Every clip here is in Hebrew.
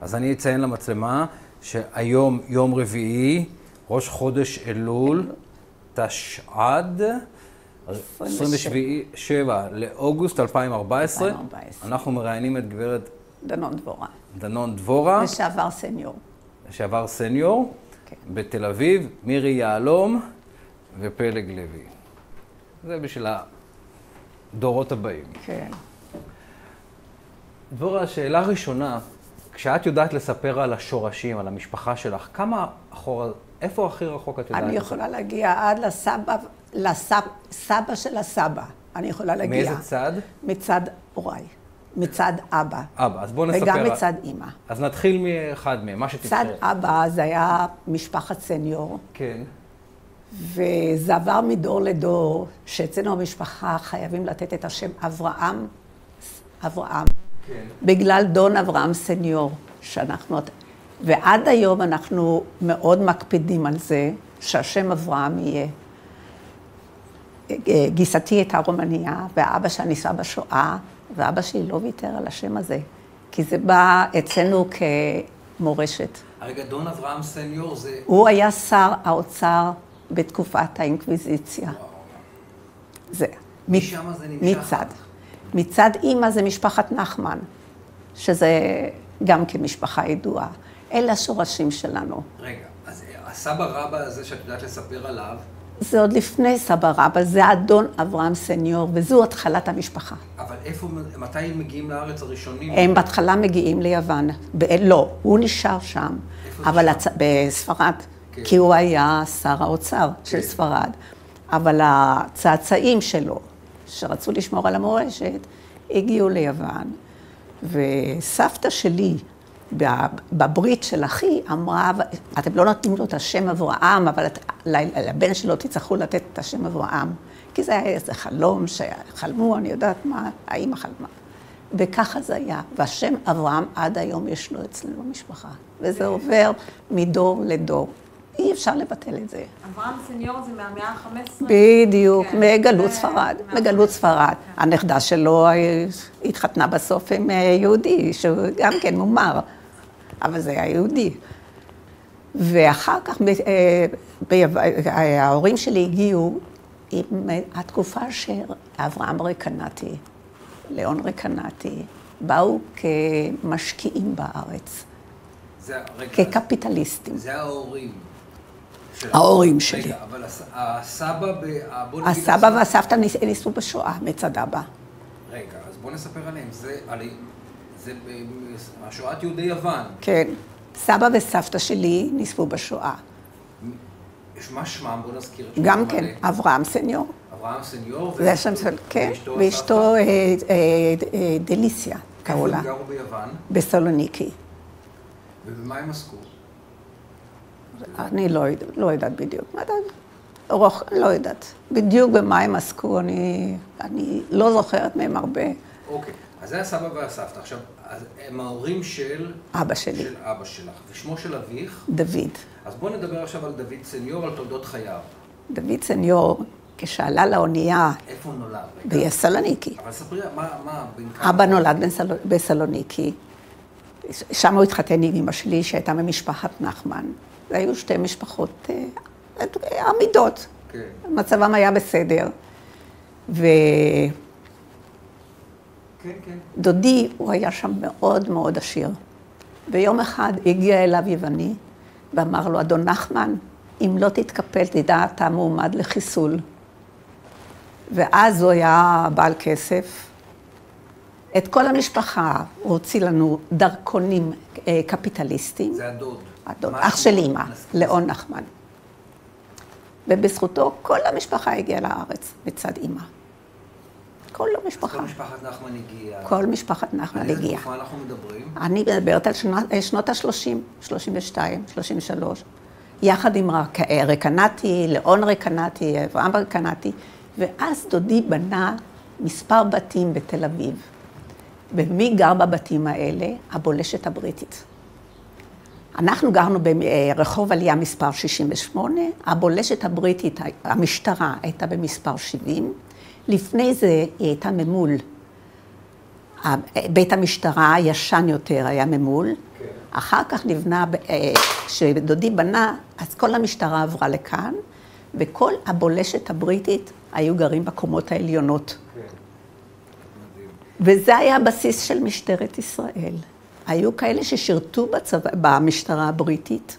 אז אני אציין למצלמה שהיום יום רביעי, ראש חודש אלול, תשע"ד, 27 לאוגוסט 2014. 2014. אנחנו מראיינים את גברת דנון דבורה. דנון דבורה, לשעבר סניור. לשעבר סניור, כן. בתל אביב, מירי יהלום ופלג לוי. זה בשביל הדורות הבאים. כן. דבורה, שאלה ראשונה, כשאת יודעת לספר על השורשים, על המשפחה שלך, כמה אחורה, איפה הכי רחוק את יודעת? אני יכולה להגיע עד לסבא, לסבא סבא של הסבא. אני יכולה להגיע. מאיזה צד? מצד הוריי. מצד אבא. אבא, אז בואו נספר. וגם מצד אימא. אז נתחיל מאחד מהם, מה שתבחר. צד אבא זה היה משפחת סניור, כן. וזה עבר מדור לדור, שאצלנו במשפחה חייבים לתת את השם אברהם, אברהם, כן. בגלל דון אברהם סניור, שאנחנו, ועד היום אנחנו מאוד מקפידים על זה, שהשם אברהם יהיה. גיסתי הייתה רומניה, ואבא שלה ניסה בשואה, ואבא שלי לא ויתר על השם הזה, כי זה בא אצלנו כמורשת. רגע, דון אברהם סניור זה... הוא היה שר האוצר בתקופת האינקוויזיציה. זה. משם זה נמשך? מצד. מצד אימא זה משפחת נחמן, שזה גם כמשפחה ידועה. אלה השורשים שלנו. רגע, אז הסבא רבא הזה שאת יודעת לספר עליו, זה עוד לפני סבא רבא, זה אדון אברהם סניור, וזו התחלת המשפחה. אבל איפה, מתי הם מגיעים לארץ הראשונים? הם בהתחלה מגיעים ליוון. ב- לא, הוא נשאר שם, איפה זה אבל שם? הצ... בספרד, כן. כי הוא היה שר האוצר של כן. ספרד. אבל הצאצאים שלו, שרצו לשמור על המורשת, הגיעו ליוון. וסבתא שלי, בברית של אחי, אמרה, אתם לא נותנים לו את השם אברהם, אבל את- לבן שלו תצטרכו לתת את השם אברהם. כי זה היה איזה חלום שחלמו, אני יודעת מה, האמא חלמה. וככה זה היה. והשם אברהם עד היום יש לו אצלנו במשפחה. וזה עובר מדור לדור. אי אפשר לבטל את זה. אברהם סניור זה מהמאה ה-15? בדיוק, כן, מגלות זה- ספרד, מגלות ספרד. הנכדה שלו התחתנה בסוף עם אה, יהודי, שהוא גם כן מומר, אבל זה היה יהודי. ואחר כך, אה, אה, ההורים שלי הגיעו עם התקופה שאברהם רקנטי, ליאון רקנטי, באו כמשקיעים בארץ, זה, רגע, כקפיטליסטים. זה ההורים. של- ההורים שלי. רגע, אבל הס- הסבא, ב... ה- בוא נגיד הסבא והסבתא ניס- ניסו בשואה מצד אבא. רגע, אז בוא נספר עליהם. זה. זה השואת יהודי יוון. כן. סבא וסבתא שלי נספו בשואה. יש מה שמם, בוא נזכיר את שמם. גם. כן, אברהם סניור. אברהם סניור. זה השם של, כן, ואשתו? אה, אה, אה, דליסיה, קראו איפה לה, הם גרו ביוון? בסלוניקי. ובמה הם עסקו? אני לא, לא יודעת בדיוק. רוח, לא יודעת. בדיוק במה הם עסקו, אני, אני לא זוכרת מהם הרבה. אוקיי, אז זה הסבא והסבתא. עכשיו, הם ההורים של... אבא שלי, של אבא שלך. ושמו של אביך? דוד. אז בוא נדבר עכשיו על דוד סניור, על תולדות חייו. דוד סניור, כשעלה לאונייה איפה הוא נולד? בסלוניקי, אבל ספרי, מה, מה, בין כמה... אבא נולד בסל... בסלוניקי, שם הוא התחתן עם אמא שלי שהייתה ממשפחת נחמן. זה היו שתי משפחות אה, עמידות, כן. מצבם היה בסדר. ודודי, כן, כן. הוא היה שם מאוד מאוד עשיר. ויום אחד הגיע אליו יווני ואמר לו, אדון נחמן, אם לא תתקפל, תדע, אתה מועמד לחיסול. ואז הוא היה בעל כסף. את כל המשפחה, הוא הוציא לנו דרכונים אה, קפיטליסטיים. זה הדוד. הדוד, אח? של אימא, ליאון נחמן. ובזכותו כל המשפחה הגיעה לארץ מצד אימא. כל המשפחה. כל משפחת נחמן הגיעה. כל משפחת נחמן על איזה הגיעה. תקופה אנחנו מדברים? אני מדברת על שנות, שנות ה-30, 32, 33, יחד עם אה, רקנטי, ליאון רקנטי, אברהם רקנטי, ואז דודי בנה מספר בתים בתל אביב. ומי גר בבתים האלה? הבולשת הבריטית. אנחנו גרנו ברחוב עלייה מספר 68, הבולשת הבריטית, המשטרה הייתה במספר 70, לפני זה היא הייתה ממול. בית המשטרה הישן יותר היה ממול, כן. אחר כך נבנה, אה, כשדודי בנה, אז כל המשטרה עברה לכאן, וכל הבולשת הבריטית היו גרים בקומות העליונות. כן. וזה היה הבסיס של משטרת ישראל. היו כאלה ששירתו בצבא, במשטרה הבריטית,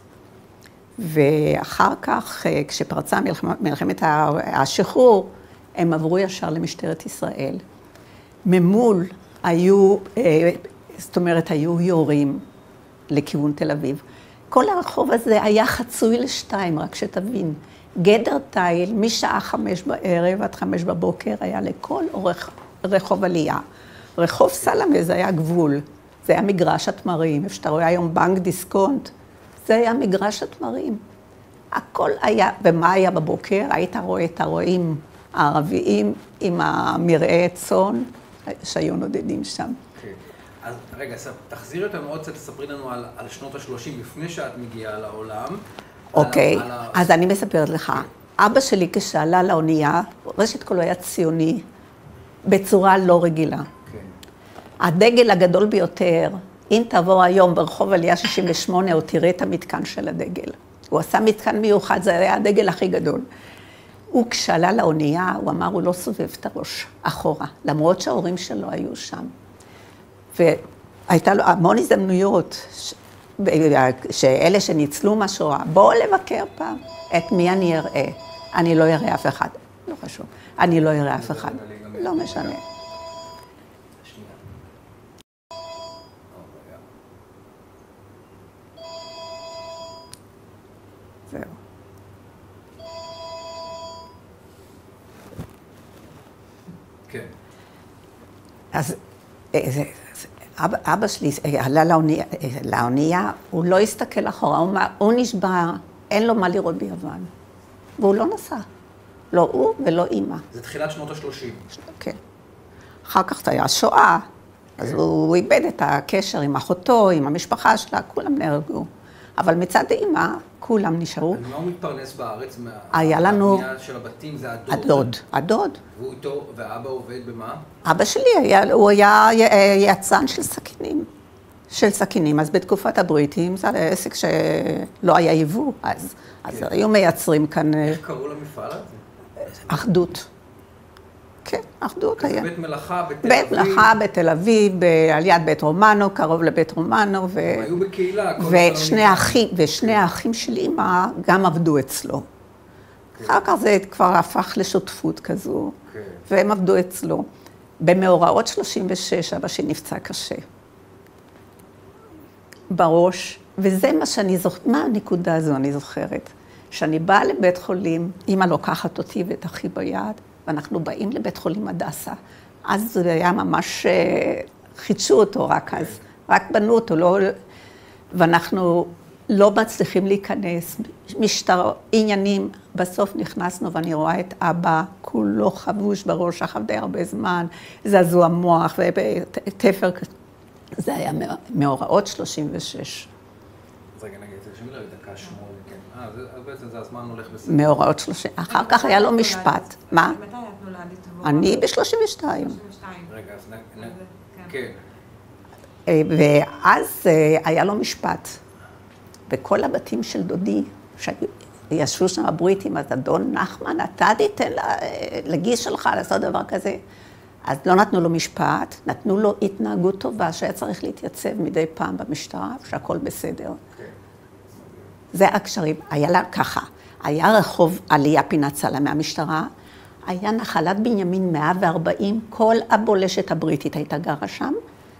ואחר כך, אה, כשפרצה מלחמת, השחרור, הם עברו ישר למשטרת ישראל. ממול היו, אה, זאת אומרת, היו יורים לכיוון תל אביב. כל הרחוב הזה היה חצוי לשתיים, רק שתבין. גדר תיל, משעה חמש בערב עד חמש בבוקר, היה לכל רחוב עלייה. רחוב סלמה זה היה גבול, זה היה מגרש התמרים. איפה שאתה רואה היום בנק דיסקונט, זה היה מגרש התמרים. הכל היה, ומה היה בבוקר? היית רואה את הרועים הערביים עם המרעה צאן שהיו נודדים שם. כן. אז רגע, תחזירי אותנו עוד קצת, תספרי לנו על, על שנות ה-30 לפני שאת מגיעה לעולם. אוקיי, על, ה- אז אני מספרת לך. אבא שלי כשעלה לאונייה, ראשית כל הוא היה ציוני בצורה לא רגילה. הדגל הגדול ביותר, אם תעבור היום ברחוב עלייה 68, או תראה את המתקן של הדגל. הוא עשה מתקן מיוחד, זה היה הדגל הכי גדול. הוא כשעלה לאונייה, הוא אמר, הוא לא סובב את הראש אחורה, למרות שההורים שלו היו שם. והייתה לו המון הזדמנויות, ש- שאלה שניצלו מהשואה, בואו לבקר פעם. את מי אני אראה? אני לא אראה אף אחד. לא חשוב. אני לא אראה אף אחד. לא משנה. שנייה. או, רגע. זהו. כן. אז אה, זה- זה- אבא, אבא שלי אה, עלה לאונייה, אה, לאונייה, הוא לא הסתכל אחורה, הוא, הוא נשבע, אין לו מה לראות ביוון. והוא לא נסע. לא הוא ולא אימא. זה תחילת שנות ה-30. כן. אחר כך זה היה שואה, אז הוא איבד את הקשר עם אחותו, עם המשפחה שלה, כולם נהרגו. אבל מצד אימא, כולם נשארו. מה הוא מתפרנס בארץ? מה- היה לנו- הבנייה של הבתים זה הדוד. הדוד, הדוד. והוא איתו, ואבא עובד במה? אבא שלי, היה, הוא היה אה, יצרן של סכינים. של סכינים. אז בתקופת הבריטים, זה היה עסק שלא היה יבוא אז. אז כן. היו מייצרים כאן אה, איך קראו למפעל הזה? אחדות. כן, אחדות היה. בית מלאכה בתל בית אביב. מלאכה בתל אביב, על יד בית רומנו, קרוב לבית רומנו, ו... הם היו בקהילה. ושני האחים, ושני האחים של אימא גם עבדו אצלו. אחר כך זה כבר הפך לשותפות כזו, כן. והם עבדו אצלו. במאורעות 36, אבא שלי נפצע קשה. בראש, וזה מה שאני זוכרת, מה הנקודה הזו אני זוכרת? שאני באה לבית חולים, אימא לוקחת אותי ואת אחי ביד, ואנחנו באים לבית חולים הדסה. אז זה היה ממש, אה, חידשו אותו רק אז, רק בנו אותו, לא... ואנחנו לא מצליחים להיכנס, משטר, עניינים. בסוף נכנסנו ואני רואה את אבא, כולו חבוש בראש, שכב די הרבה זמן, זעזוע מוח ותפר, זה היה מאורעות 36. אז רגע, נגיד, תרשמי לי דקה שמונה, כן. אה, בעצם זה הזמן הולך בסדר. מאורעות 30, אחר כך היה לו משפט. מה? מתי את נולדת? אני ב-32. 32. רגע, אז נ- כן. כן. אה, ואז אה, היה לו משפט. וכל הבתים של דודי, שישבו שם הבריטים, אז אדון נחמן, אתה תיתן לה- לגיס שלך לעשות דבר כזה. אז לא נתנו לו משפט, נתנו לו התנהגות טובה, שהיה צריך להתייצב מדי פעם במשטרה, שהכל בסדר. כן. זה הקשרים. היה לה ככה, היה רחוב עלייה פינת סלע מהמשטרה, היה נחלת בנימין 140, כל הבולשת הבריטית הייתה גרה שם.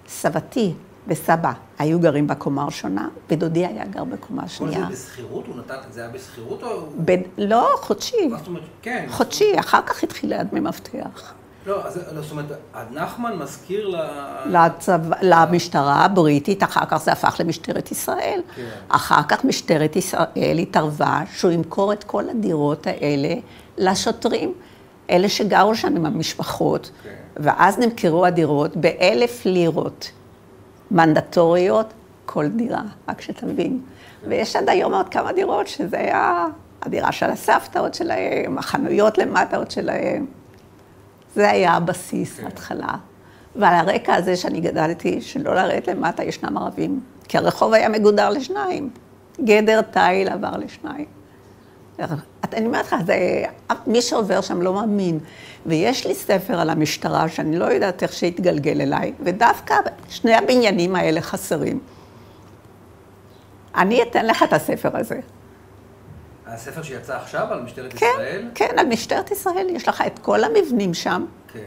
סבתי וסבא היו גרים בקומה הראשונה, ודודי היה גר בקומה כל זה השנייה. בשכירות? הוא נתן, זה היה בשכירות או... ב... לא, חודשי. מה זאת אומרת? כן. חודשי, אחר כך התחיל ליד דמי מפתח. לא, אז לא, זאת אומרת, נחמן מזכיר ל... לצבא, למשטרה הבריטית, אחר כך זה הפך למשטרת ישראל. כן. אחר כך משטרת ישראל התערבה שהוא ימכור את כל הדירות האלה לשוטרים, אלה שגרו שם עם המשפחות, כן. ואז נמכרו הדירות באלף לירות מנדטוריות כל דירה, רק שתבין. ויש עד היום עוד כמה דירות שזה היה הדירה של הסבתא עוד שלהם, החנויות למטה עוד שלהם. זה היה הבסיס, כן. ההתחלה. ועל הרקע הזה שאני גדלתי, שלא לרדת למטה ישנם ערבים, כי הרחוב היה מגודר לשניים. גדר תיל עבר לשניים. אני אומרת לך, זה, מי שעובר שם לא מאמין. ויש לי ספר על המשטרה, שאני לא יודעת איך שהתגלגל אליי, ודווקא שני הבניינים האלה חסרים. אני אתן לך את הספר הזה. הספר שיצא עכשיו על משטרת כן, ישראל? כן, על משטרת ישראל. יש לך את כל המבנים שם. כן.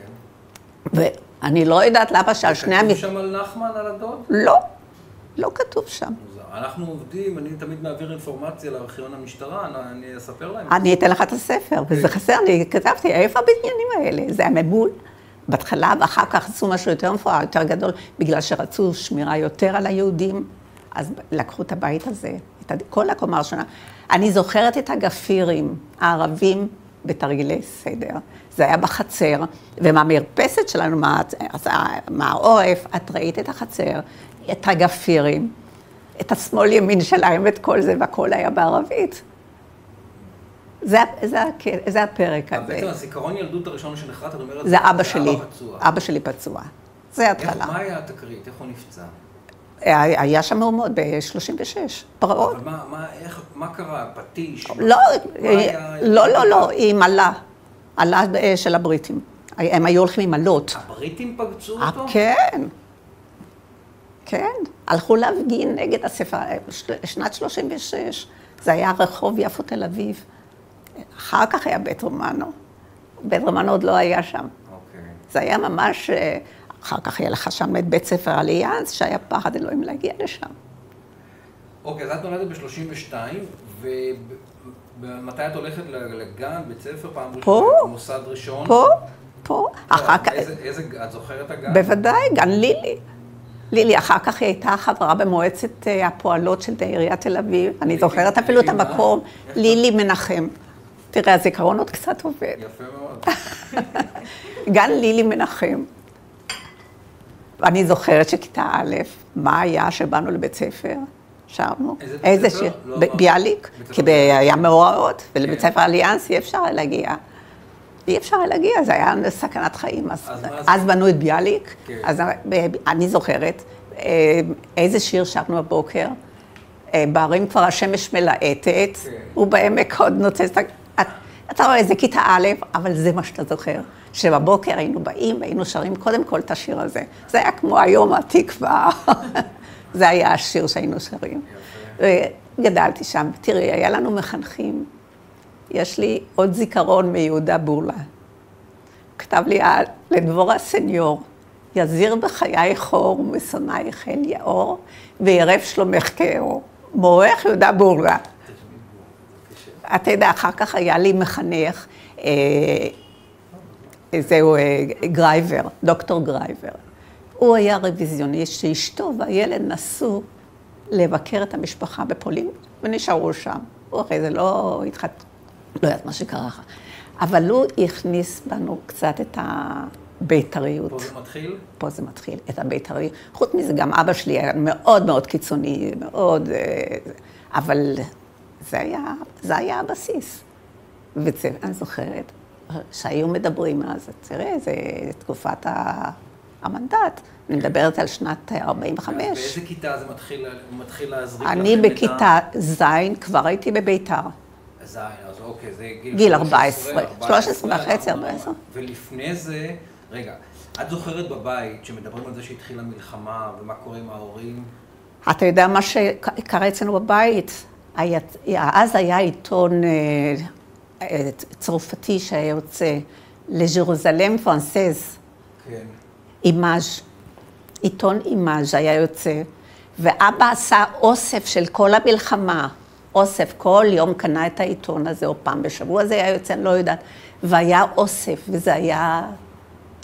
ואני לא יודעת למה שעל שני כתוב המבנים... שם על נחמן, על הדוד? לא, לא כתוב שם. אנחנו עובדים, אני תמיד מעביר אינפורמציה לארכיון המשטרה, אני- אספר להם. אני אתן לך את הספר, וזה חסר, אני כתבתי, איפה הבניינים האלה? זה היה ממול. בהתחלה, ואחר כך עשו משהו יותר מפואר, יותר גדול, בגלל שרצו שמירה יותר על היהודים, אז לקחו את הבית הזה, את כל הקומה הראשונה. אני זוכרת את הגפירים הערבים בתרגילי סדר. זה היה בחצר, ומהמרפסת שלנו, מה- מהעורף, את ראית את החצר, את הגפירים, את השמאל-ימין שלהם, את כל זה, והכל היה בערבית. זה, זה, הכ- זה הפרק הזה. בעצם הזיכרון ילדות הראשון שנחרט, את אומרת, זה אבא שלי, אבא שלי פצוע. זה התחלה. מה היה התקרית? איך הוא נפצע? היה שם מהומות ב-36, פרעות. אבל מה, מה, איך, מה קרה? פטיש? לא, מה היה- לא, לא, לא, עם עלה, עלה אה, של הבריטים. הם היו הולכים עם עלות. הבריטים פגצו אה, אותו? כן, כן. הלכו להפגין נגד הספר, שנת 36. זה היה רחוב יפו תל אביב. אחר כך היה בית רומנו. בית רומנו עוד לא היה שם. אוקיי. זה היה ממש, אה, אחר כך היה לך שם את בית ספר אליאנס, שהיה פחד אלוהים להגיע לשם. אוקיי, אז את נולדת ב-32, ומתי את הולכת לגן, בית ספר, פעם ראשונה? מוסד ראשון? פה, פה, לא, אחר כך, איזה, איזה, את זוכרת הגן? בוודאי, גן לילי. לילי, אחר כך היא הייתה חברה במועצת אה, הפועלות של עיריית תל אביב. אני זוכרת אפילו את? המקום, לילי מנחם. תראה, הזיכרון עוד קצת עובד. יפה מאוד. גן לילי מנחם. ואני זוכרת שכיתה א', מה היה שבאנו לבית ספר? שרנו. איזה בית ספר? לא. ביאליק, כי. היה מאורעות, ולבית כן. ספר אליאנס אי אפשר להגיע. אי אפשר היה להגיע, זה היה סכנת חיים. אז, אז? אז בנו את ביאליק, כן. אז ב- אני זוכרת אה, איזה שיר שרנו בבוקר. אה, בערים כבר השמש מלהטת, כן. ובעמק עוד נוצץ. את- אתה רואה, זה כיתה א', אבל זה מה שאתה זוכר. שבבוקר היינו באים והיינו שרים קודם כל את השיר הזה. זה היה כמו היום התקווה. זה היה השיר שהיינו שרים. גדלתי שם. תראי, היה לנו מחנכים. יש לי עוד זיכרון מיהודה בורלה. כתב לי לדבורה סניור, יזיר בחיי חור ומשונאיך אל יאור, וירב שלומך כאור. מורך יהודה בורלה. אתה יודע, אחר כך היה לי מחנך, אה, זהו אה, גרייבר, דוקטור גרייבר. הוא היה רוויזיוניסט שאשתו והילד נסעו לבקר את המשפחה בפולין, ונשארו שם. הוא אחרי זה לא התחת... לא יודעת מה שקרה לך. אבל הוא הכניס בנו קצת את הבית"ריות. פה זה מתחיל? פה זה מתחיל, את הבית"ריות. חוץ מזה, גם אבא שלי היה מאוד מאוד קיצוני, מאוד... אה, אבל זה היה, זה היה הבסיס. וזה, אני זוכרת, שהיו מדברים אז, תראה, זה תקופת ה- המנדט. אני מדברת על שנת 45. באיזה כיתה זה מתחיל, מתחיל להזריק לכם אני את ה- בכיתה ז' כבר הייתי בביתר. זין, אז אוקיי, זה גיל... גיל 13, 14, 13 וחצי, אנחנו- 14. ולפני זה, רגע, את זוכרת בבית שמדברים על זה שהתחילה מלחמה, ומה קורה עם ההורים? אתה יודע מה שקרה אצלנו בבית? היה, אז היה עיתון אה, אה, צרפתי שהיה יוצא, לז'רוזלם פרנסז, כן. אימאז', עיתון אימאז' היה יוצא, ואבא עשה אוסף של כל המלחמה, אוסף, כל יום קנה את העיתון הזה, או פעם בשבוע זה היה יוצא, אני לא יודעת, והיה אוסף, וזה היה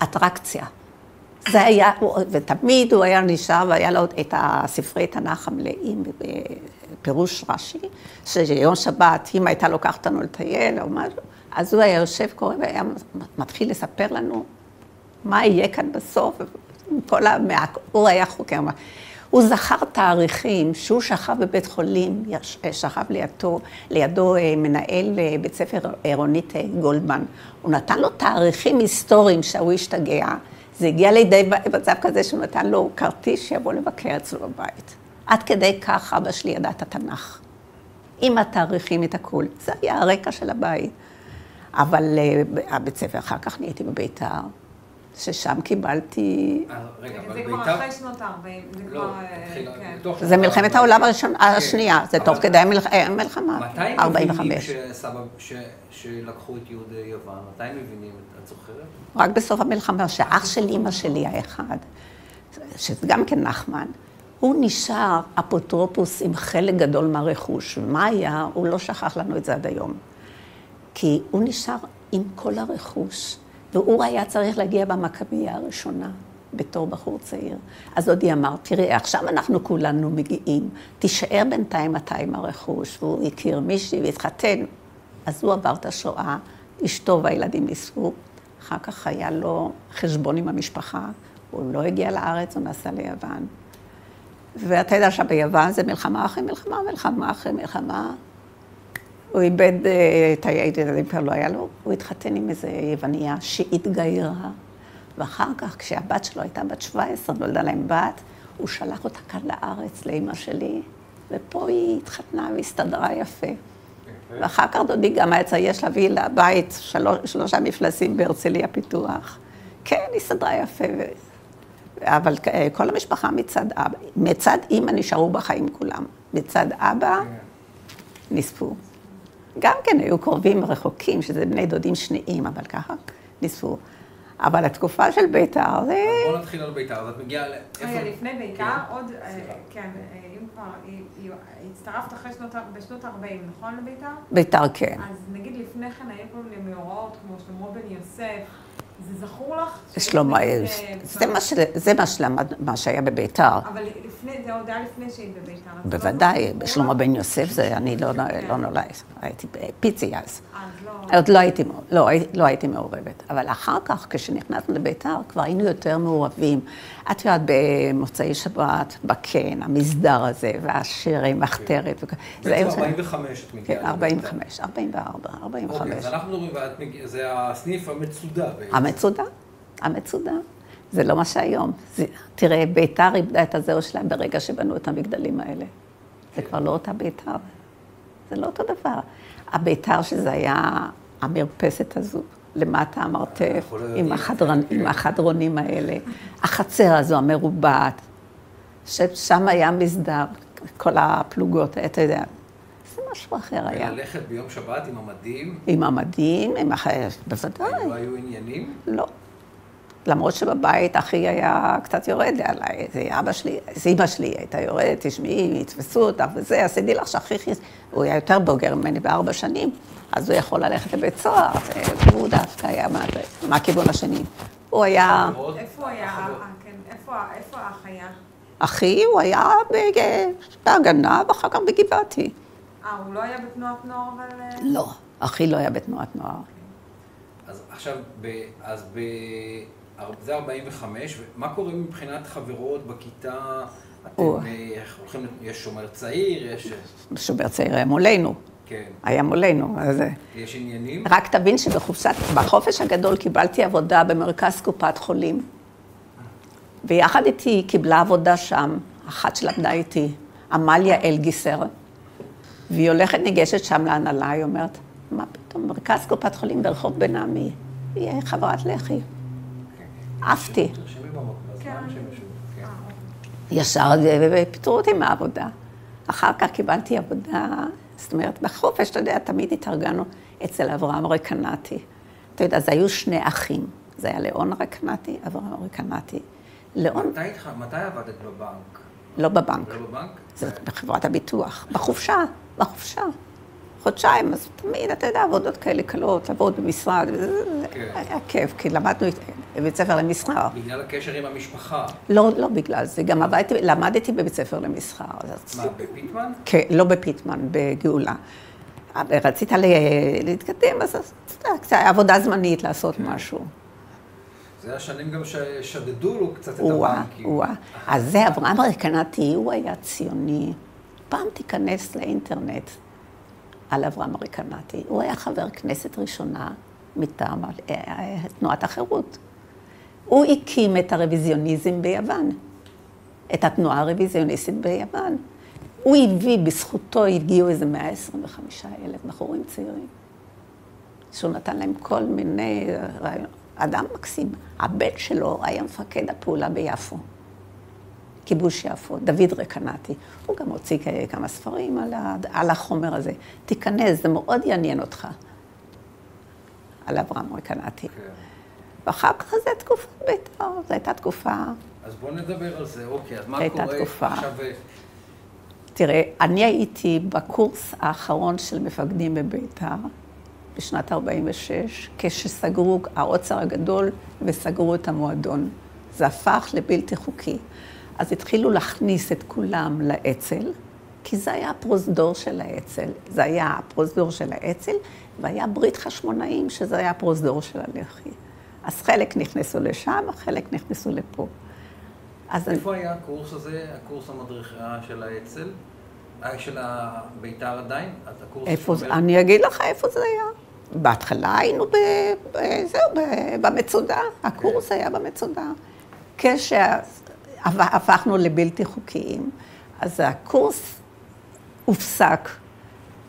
אטרקציה. זה היה, ותמיד הוא היה נשאר, והיה לו את הספרי תנ"ך המלאים בפירוש רש"י, שיום שבת, אם הייתה לוקחת אותנו לטייל או משהו, אז הוא היה יושב, קורא, והיה מתחיל לספר לנו מה יהיה כאן בסוף, כל המאה, הוא היה חוקר. הוא זכר תאריכים שהוא שכב בבית חולים, יש- שכב לידו, לידו אה, מנהל אה, בית ספר אה, רונית אה, גולדמן. הוא נתן לו תאריכים היסטוריים שההוא השתגע. זה הגיע לידי מצב כזה שהוא נתן לו כרטיס שיבוא לבקר אצלו בבית. עד כדי כך אבא שלי ידע את התנ"ך. עם התאריכים, את הכול. זה היה הרקע של הבית. אבל אה, הבית ספר, אחר כך נהייתי בביתר, ששם קיבלתי... אה, רגע, אבל זה כבר בית"ר... אחרי שנות ה-40, זה לא, כבר... אה, כן. זה מלחמת העולם כן. השנייה, זה תוך כדי המלח- אה, המלחמה, מתי הם 45. מבינים שלקחו את יהודי יוון? מתי הם מבינים? את זוכרת? רק בסוף המלחמה, שאח של אימא שלי האחד, שזה גם כן נחמן, הוא נשאר אפוטרופוס עם חלק גדול מהרכוש. ומה היה? הוא לא שכח לנו את זה עד היום. כי הוא נשאר עם כל הרכוש, והוא היה צריך להגיע במכבייה הראשונה, בתור בחור צעיר. אז דודי אמר, תראה, עכשיו אנחנו כולנו מגיעים, תישאר בינתיים אתה עם הרכוש. והוא הכיר מישהי והתחתן. אז הוא עבר את השואה, אשתו והילדים נישאו. אחר כך היה לו חשבון עם המשפחה, הוא לא הגיע לארץ, הוא נסע ליוון. ואתה יודע שביוון זה מלחמה אחרי מלחמה, מלחמה אחרי מלחמה. הוא איבד אה, את הילדים, כבר לא היה לו, הוא התחתן עם איזו יווניה שהתגיירה. ואחר כך, כשהבת שלו הייתה בת 17, נולדה להם בת, הוא שלח אותה כאן לארץ, לאימא שלי, ופה היא התחתנה והסתדרה יפה. ואחר כך דודי גם היה צריך יש להביא לבית שלוש, שלושה מפלסים בהרצליה פיתוח. כן, היא הסתדרה יפה. ו... אבל אה, כל המשפחה מצד אבא, מצד אימא נשארו בחיים כולם. מצד אבא נספו. גם כן היו קרובים רחוקים, שזה בני דודים שניים, אבל ככה נספו. אבל התקופה של בית"ר זה... בוא נתחיל על בית"ר, אז את מגיעה ל... רגע, לפני בית"ר, כן. עוד, אה. כן, אה, אם כבר, הצטרפת אחרי שנות, ה- בשנות ה-40, נכון לבית"ר? בית"ר כן. אז נגיד לפני כן היו כל מיני מאורעות, כמו שלמה בן יוסף, זה זכור לך? שלמה, שלפני זה מה, של, זה מה, שלמד, מה שהיה בבית"ר. אבל לפני, זה עוד היה לפני שהיית בבית"ר. לא בוודאי, שלמה? בן יוסף, זה אני לא, לא נולד, הייתי פיצי אז. אז לא... עוד לא הייתי, לא, לא הייתי מעורבת, אבל אחר כך, כשנכנסנו לביתר, כבר היינו יותר מעורבים. את יודעת, במוצאי שבת, בקן, המסדר הזה, והשירים, מחתרת. בעצם זה- 45 את מגיעה. כן, 45, 44, 45. אוקיי, אז אנחנו מדברים, זה הסניף המצודה בעצם. המצודה, המצודה. זה לא מה שהיום. זה, תראה, ביתר איבדה את הזהו שלה ברגע שבנו את המגדלים האלה. זה כבר לא אותה ביתר. זה לא אותו דבר. הביתר שזה היה המרפסת הזו, למטה המרתף, לא עם. החדרן, עם החדרונים האלה. החצר הזו, המרובעת, ששם היה מסדר, כל הפלוגות, אתה יודע. זה משהו אחר היה. וללכת ביום שבת עם המדים, עם המדים, עם הח... בוודאי. לא היו עניינים? לא. למרות שבבית אחי היה קצת יורד עליי, זה אבא שלי, זה אמא שלי הייתה יורדת, תשמעי, יתפסו אותך וזה, אז תדעי לך שאחי, הוא היה יותר בוגר ממני בארבע שנים, אז הוא יכול ללכת לבית סוהר, והוא דווקא היה מה- מהכיוון השני. הוא היה? איפה הוא היה? אה, כן, איפה האח היה? אחי, הוא היה בהגנה ואחר כך בגבעתי. אה, הוא לא היה בתנועת נוער, אבל... לא, אחי לא היה בתנועת נוער. אז עכשיו, ב, אז ב, זה 45, ומה קורה מבחינת חברות בכיתה? אתם. אה, הולכים, יש שומר צעיר, יש... שומר צעיר היה מולנו, כן. היה מולנו, אז... יש עניינים? רק תבין שבחופשת, בחופש הגדול קיבלתי עבודה במרכז קופת חולים. ויחד איתי קיבלה עבודה שם, אחת שלמדה איתי, עמליה אלגיסר. והיא הולכת, ניגשת שם להנהלה, היא אומרת, מה פתאום, מרכז קופת חולים ברחוב בן עמי, היא חברת לח"י. אוקיי. ישר, ופיטרו אותי מהעבודה. אחר כך קיבלתי עבודה, זאת אומרת, בחופש, אתה יודע, תמיד התארגנו אצל אברהם רקנטי. אתה יודע, אז היו שני אחים. זה היה ליאון רקנטי, אברהם רקנטי. ליאון, מתי התח- מתי עבדת בבנק? לא בבנק, לא בבנק? זה בחברת הביטוח, בחופשה, בחופשה. חודשיים, אז תמיד, אתה יודע, עבודות כאלה קלות, לעבוד במשרד, וזה זה כן. היה כיף, כי למדנו בבית ספר למסחר. בגלל הקשר עם המשפחה. לא, לא בגלל זה, גם עבדתי, למדתי בבית ספר למסחר. אז מה, בפיטמן? כן, לא בפיטמן, בגאולה. רצית להתקדם, אז אז, קצת עבודה זמנית לעשות משהו. זה השנים גם ששדדו לו קצת את הבנקים. או-אה. אז זה אברהם הרקנטי, הוא היה ציוני. פעם תיכנס לאינטרנט על אברהם הרקנטי. הוא היה חבר כנסת ראשונה מטעם אה, תנועת החירות. הוא הקים את הרוויזיוניזם ביוון. את התנועה הרוויזיוניסטית ביוון. הוא הביא, בזכותו הגיעו איזה 125 אלף בחורים צעירים. שהוא נתן להם כל מיני רעיונות. אדם מקסים. הבן שלו היה מפקד הפעולה ביפו. כיבוש יפו, דוד רקנטי. הוא גם הוציא כמה ספרים על, ה, על החומר הזה. תיכנס, זה מאוד יעניין אותך. על אברהם רקנטי. כן. ואחר כך זו תקופת בית"ר, זו הייתה תקופה... אז בואו נדבר על זה, אוקיי, אז מה קורה תקופה. עכשיו? תראה, אני הייתי בקורס האחרון של מפקדים בבית"ר, בשנת 46, כשסגרו האוצר הגדול וסגרו את המועדון. זה הפך לבלתי חוקי. אז התחילו להכניס את כולם לאצ"ל, כי זה היה הפרוזדור של האצ"ל. זה היה הפרוזדור של האצ"ל, והיה ברית חשמונאים, שזה היה הפרוזדור של הלח"י. אז חלק נכנסו לשם, חלק נכנסו לפה. אז אני... איפה היה הקורס הזה, הקורס המדריכה של האצ"ל? אה, של הבית"ר עדיין? הקורס איפה זה? אני אגיד לך איפה זה היה. בהתחלה היינו ב... ב- זהו, ב- במצודה. הקורס היה במצודה. כשהפכנו לבלתי חוקיים, אז הקורס הופסק,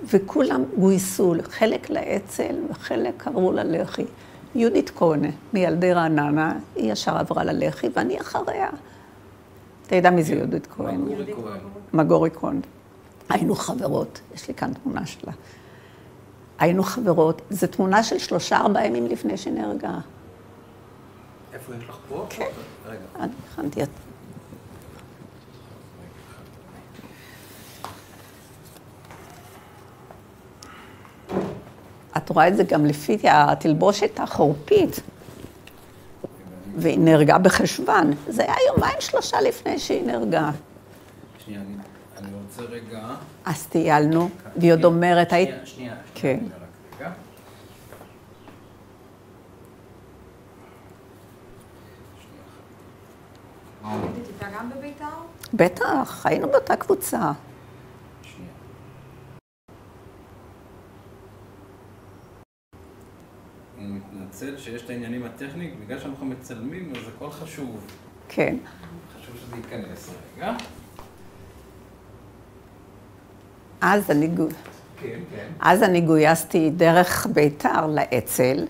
וכולם גויסו, חלק לאצ"ל וחלק קראו ללח"י. יהודית כהן, מילדי רעננה, היא ישר עברה ללח"י, ואני אחריה. אתה יודע מי זה יהודית כהן. מגורי כהן. היינו חברות, יש לי כאן תמונה שלה. היינו חברות, זו תמונה של שלושה ארבעה ימים לפני שנהרגה. איפה יש לך פה? כן. רגע. אני הכנתי את... את רואה את זה גם לפי התלבושת החורפית, והיא נהרגה בחשוון. זה היה יומיים שלושה לפני שהיא נהרגה. שנייה, אני- רוצה רגע... אז טיילנו, והיא עוד אומרת, היית... שנייה, שנייה. כן. בטח, היינו באותה קבוצה. שנייה. אני מתנצל שיש את העניינים הטכניים, בגלל שאנחנו מצלמים, אז הכל חשוב. כן. חשוב שזה ייכנס רגע. אז אני, כן, כן. אז אני גויסתי דרך ביתר לאצ"ל,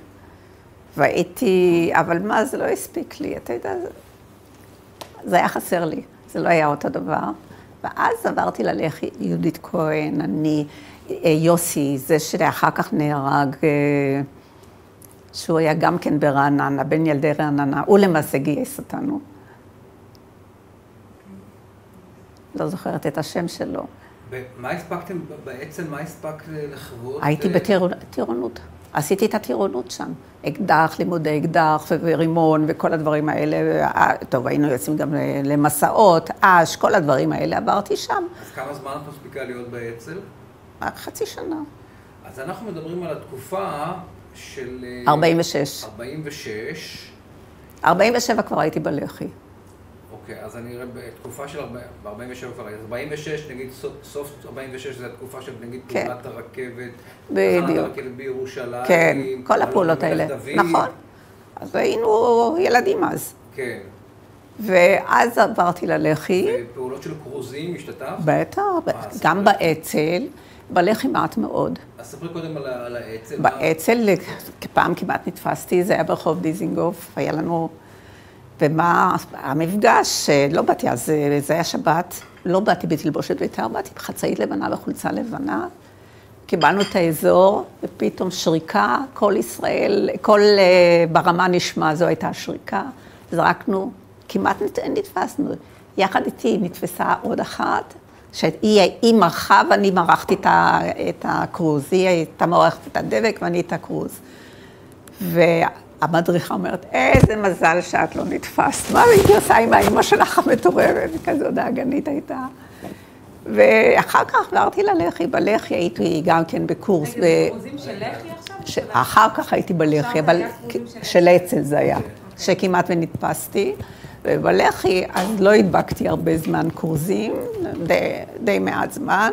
והייתי, אבל מה, זה לא הספיק לי, אתה יודע, זה, זה היה חסר לי, זה לא היה אותו דבר. ואז עברתי ללח"י, יהודית כהן, אני, אה, יוסי, זה שאחר כך נהרג, אה, שהוא היה גם כן ברעננה, בין ילדי רעננה, הוא למעשה גייס אותנו. לא זוכרת את השם שלו. מה הספקתם, בעצם מה הספקת לחוות? הייתי אה, בטירונות. עשיתי את הטירונות שם. אקדח, לימודי אקדח ורימון וכל הדברים האלה. וה- טוב, היינו יוצאים גם למסעות, אש, כל הדברים האלה עברתי שם. אז כמה זמן את מספיקה להיות באצ"ל? חצי שנה. אז אנחנו מדברים על התקופה של... אה, 46. 46. 47 כבר הייתי בלח"י. אוקיי, אז אני אראה בתקופה של... ארבע- ב-47 כבר, אז 46, נגיד סוף, סוף 46 זה התקופה של נגיד כן. פעולת הרכבת. בדיוק. תחנת הרכבת בירושלים. כן, כל הפעולות האלה. דוד. נכון. אז היינו ילדים אז. כן. ואז עברתי ללח"י. ופעולות של כרוזים השתתפת? בטח, גם באצ"ל, בלח"י מעט מאוד. אז ספרי קודם על על האצ"ל. באצ"ל, פעם כמעט נתפסתי, זה היה ברחוב דיזינגוף, היה לנו... ומה המפגש, לא באתי אז, זה היה שבת, לא באתי בתלבושת בית"ר, באתי בחצאית לבנה וחולצה לבנה. קיבלנו את האזור, ופתאום שריקה, כל ישראל, כל אה, ברמה נשמע, זו הייתה השריקה. זרקנו, כמעט נת- נתפסנו. יחד איתי נתפסה עוד אחת, שהיא היא מרחה ואני מרחתי את, ה, את הקרוז. היא הייתה מורחת את הדבק ואני את הקרוז. והמדריכה אומרת, איזה מזל שאת לא נתפסת. מה הייתי עושה עם האימא שלך המטוררת? כזו דאגנית הייתה. ואחר כך עברתי ללח"י, בלח"י הייתי גם כן בקורס. רגע. זה קרוזים של לח"י עכשיו? אחר כך הייתי בלח"י, אבל של של אצ"ל זה היה, שכמעט ונתפסתי. ובלח"י, אז לא הדבקתי הרבה זמן קורסים, די, די מעט זמן.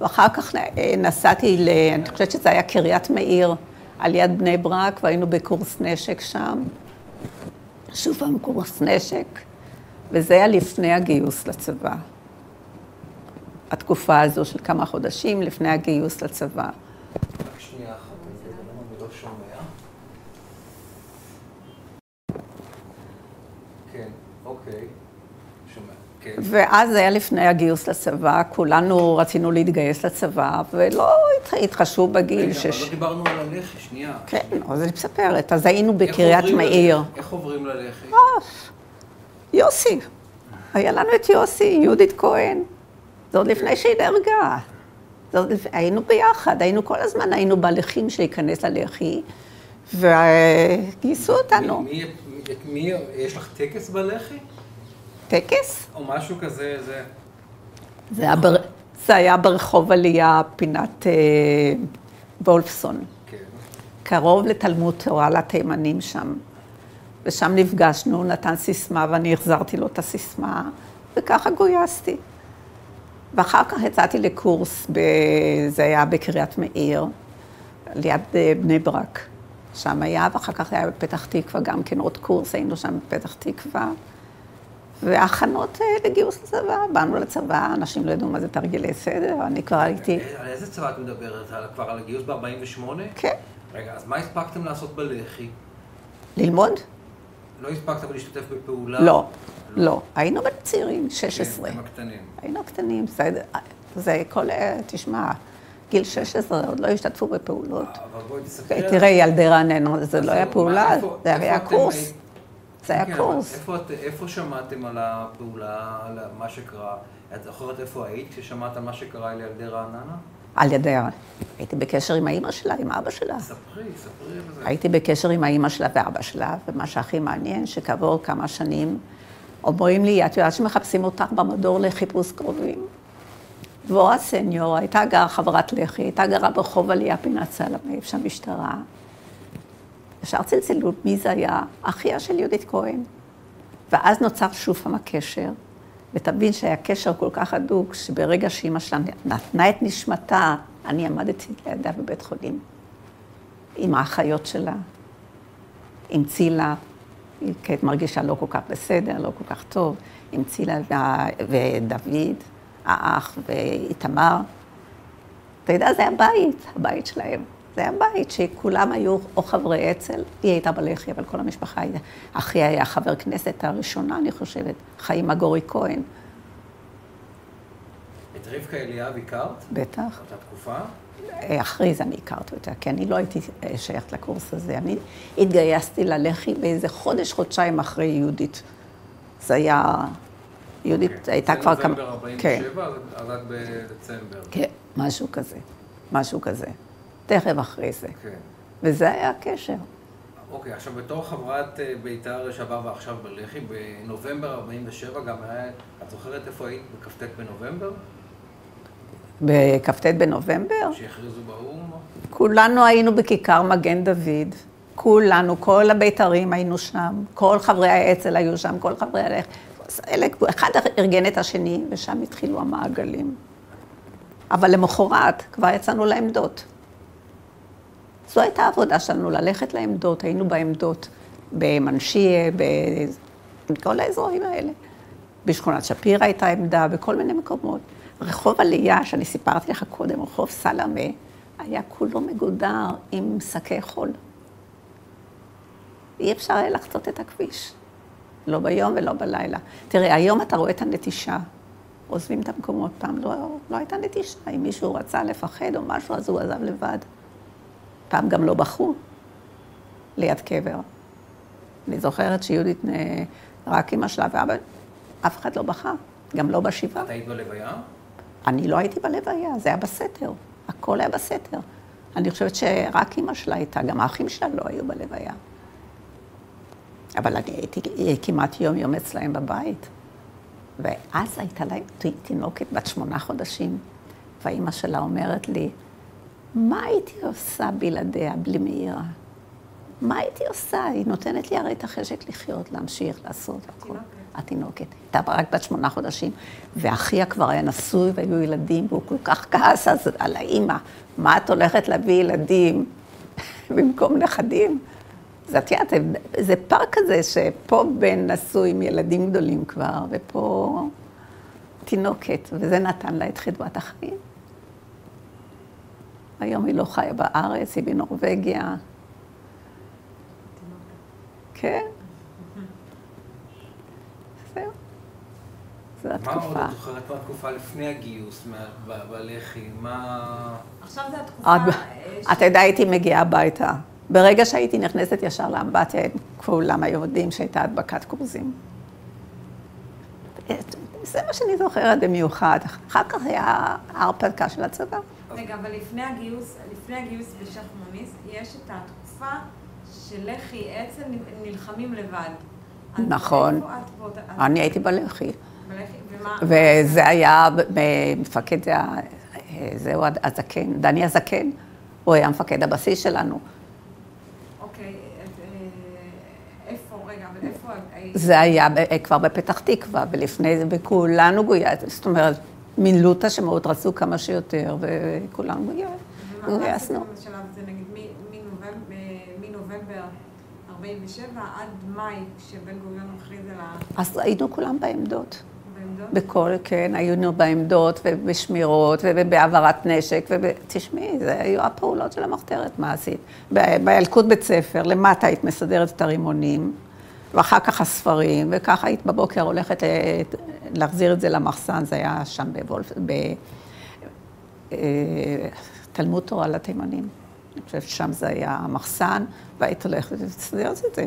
ואחר כך אה, נסעתי ל... אני חושבת שזה היה קריית מאיר, על יד בני ברק, והיינו בקורס נשק שם. שוב פעם קורס נשק. וזה היה לפני הגיוס לצבא. התקופה הזו של כמה חודשים לפני הגיוס לצבא. רק שנייה אחת, אני לא שומע. כן, אוקיי. שומע, כן. ואז זה היה לפני הגיוס לצבא, כולנו רצינו להתגייס לצבא, ולא התח- התחשבו בגיל רגע, אבל שש... לא דיברנו על הלח"י, שנייה. כן, אז אני מספרת. אז היינו בקריית מאיר. ללח"י? איך עוברים ללח"י? יוסי. היה לנו את יוסי, יהודית כהן. זה עוד לפני שהיא נהרגה. היינו ביחד, היינו כל הזמן, היינו בהליכים שייכנס ללח"י, וגייסו אותנו. מי, מי, מי, יש לך טקס בלח"י? טקס? או משהו כזה, זה... זה היה, בר... זה היה ברחוב עלייה, פינת אה, וולפסון. כן. קרוב לתלמוד תורה לתימנים שם. ושם נפגשנו, הוא נתן סיסמה ואני החזרתי לו את הסיסמה, וככה גויסתי. ואחר כך יצאתי לקורס, ב... זה היה בקריית מאיר, ליד אה, בני ברק. שם היה, ואחר כך היה בפתח תקווה גם כן עוד קורס, היינו שם בפתח תקווה. והכנות אה, לגיוס לצבא, באנו לצבא, אנשים לא ידעו מה זה תרגילי סדר, אני כבר הייתי, אה, על איזה צבא את מדברת? כבר על הגיוס ב-48? כן, רגע, אז מה הספקתם לעשות בלח"י? ללמוד? לא הספקתם להשתתף בפעולה? לא, לא. היינו בני צעירים, 16. כן, הם הקטנים. היינו קטנים, בסדר. זה כל, אה, תשמע, גיל 16 עוד לא השתתפו בפעולות. אבל בואי תספרי. תראה, ילדי רעננו, זה לא היה פעולה, זה היה קורס. זה היה כן, קורס. איפה, את- איפה שמעתם על הפעולה, על מה שקרה? את זוכרת איפה היית כששמעת על מה שקרה לילדי רעננה? על ידי, הייתי בקשר עם האימא שלה, עם אבא שלה. ספרי, ספרי על זה. הייתי בקשר עם האימא שלה ואבא שלה, ומה שהכי מעניין, שכעבור כמה שנים אומרים לי, את יודעת שמחפשים אותך במדור לחיפוש קרובים? דבורה סניור הייתה גרה, חברת לח"י, הייתה גרה ברחוב עלייה פינת סלמה, איפה שהמשטרה. ישר צלצלו, מי זה היה? אחיה של יהודית כהן. ואז נוצר שוב פעם הקשר, ותבין שהיה קשר כל כך הדוק, שברגע שאימא שלה נתנה את נשמתה, אני עמדתי לידה בבית חולים. עם האחיות שלה, עם צילה, היא כעת מרגישה לא כל כך בסדר, לא כל כך טוב, עם צילה ודוד, האח ואיתמר. אתה יודע, זה הבית, הבית שלהם. זה היה בית שכולם היו או חברי אצ"ל, היא הייתה בלח"י, אבל כל המשפחה הייתה. אחי היה חבר כנסת הראשונה, אני חושבת, חיים מגורי כהן, את רבקה אליאב הכרת? בטח. באותה תקופה? אחרי זה אני הכרתי אותה, כי אני לא הייתי אה, שייכת לקורס הזה. אני התגייסתי ללח"י באיזה חודש, חודשיים אחרי יהודית. זה היה... יהודית אוקיי. הייתה כבר כמה... זה נובמבר כן, 47, אז את בדצמבר. כן, משהו כזה, משהו כזה. תכף אחרי זה. כן. וזה היה הקשר. אוקיי, עכשיו בתור חברת אה, בית"ר לשעבר ועכשיו בלח"י, בנובמבר 47 גם היה, את זוכרת איפה היית בכ"ט בנובמבר? בכ"ט בנובמבר, שהכריזו באו"ם? כולנו היינו בכיכר מגן דוד. כולנו, כל הבית"רים היינו שם, כל חברי האצ"ל היו שם, כל חברי. אלה, אחד ארגן את השני, ושם התחילו המעגלים. אבל למחרת כבר יצאנו לעמדות. זו הייתה העבודה שלנו, ללכת לעמדות, היינו בעמדות במנשיה, בכל האזורים האלה. בשכונת שפירא הייתה עמדה, בכל מיני מקומות. רחוב עלייה, שאני סיפרתי לך קודם, רחוב סלמה, היה כולו מגודר עם שקי חול. אי אפשר היה לחצות את הכביש. לא ביום ולא בלילה. תראה, היום אתה רואה את הנטישה. עוזבים את המקומות. פעם לא, לא הייתה נטישה. אם מישהו רצה לפחד או משהו, אז הוא עזב לבד. פעם גם לא בכו ליד קבר. אני זוכרת שיהודית רק אמא שלה ואבא, אף אחד לא בכה, גם לא בשבעה. את היית בלוויה? אני לא הייתי בלוויה, זה היה בסתר. הכל היה בסתר. אני חושבת שרק אמא שלה הייתה, גם האחים שלה לא היו בלוויה. אבל אני הייתי כמעט יום-יום אצלהם בבית. ואז הייתה להם תינוקת בת שמונה חודשים, והאימא שלה אומרת לי, מה הייתי עושה בלעדיה, בלי מאירה? מה הייתי עושה? היא נותנת לי הרי את החשק לחיות, להמשיך, לעשות הכול. התינוקת. הייתה רק בת שמונה חודשים, ואחיה כבר היה נשוי והיו ילדים, והוא כל כך כעס אז על האימא, מה את הולכת להביא ילדים במקום נכדים? אז את יודעת, זה פארק כזה שפה בן נשוי עם ילדים גדולים כבר, ופה תינוקת, וזה נתן לה את חדוות החיים. היום היא לא חיה בארץ, היא בנורבגיה. כן. זהו. זו מה עוד התקופה. את זוכרת מהתקופה לפני הגיוס, בלח"י? מה... עכשיו זו התקופה... אה, ש- אתה יודע, הייתי מגיעה הביתה. ברגע שהייתי נכנסת ישר לאמבטיה, כולם היו יודעים שהייתה הדבקת כרוזים. זה מה שאני זוכרת במיוחד. אחר כך היה ההרפתקה של הצבא. רגע, אבל לפני הגיוס, לפני הגיוס בשייח' מוניס, יש את התקופה שלח"י אצ"ל נלחמים לבד. נכון. אני הייתי בלח"י. בלח"י, ומה... וזה היה מפקד, זהו הזקן, דני הזקן. הוא היה מפקד הבסיס שלנו. אוקיי, אה, איפה, רגע, אבל איפה... זה היה כבר בפתח תקווה, ולפני זה, וכולנו גויס, זאת אומרת, מילאו שמאוד רצו כמה שיותר, וכולנו גויס- ומה- מה גויסנו. עשיתם בשלב הזה, נגיד, מנובמבר- אה, מנובמבר 47 עד מאי, כשבן גוריון מכריז על ה... אז היינו כולם בעמדות. בעמדות? בכל, כן, היינו בעמדות ובשמירות ובהעברת נשק, ותשמעי, זה היו הפעולות של המחתרת, מה עשית? בילקוט בית ספר, למטה היית מסדרת את הרימונים, ואחר כך הספרים, וככה היית בבוקר הולכת אה, להחזיר את זה למחסן, זה היה שם בוולף... בתלמוד תורה לתימנים. אני חושבת ששם זה היה המחסן, והיית הולכת ומסדרת את זה.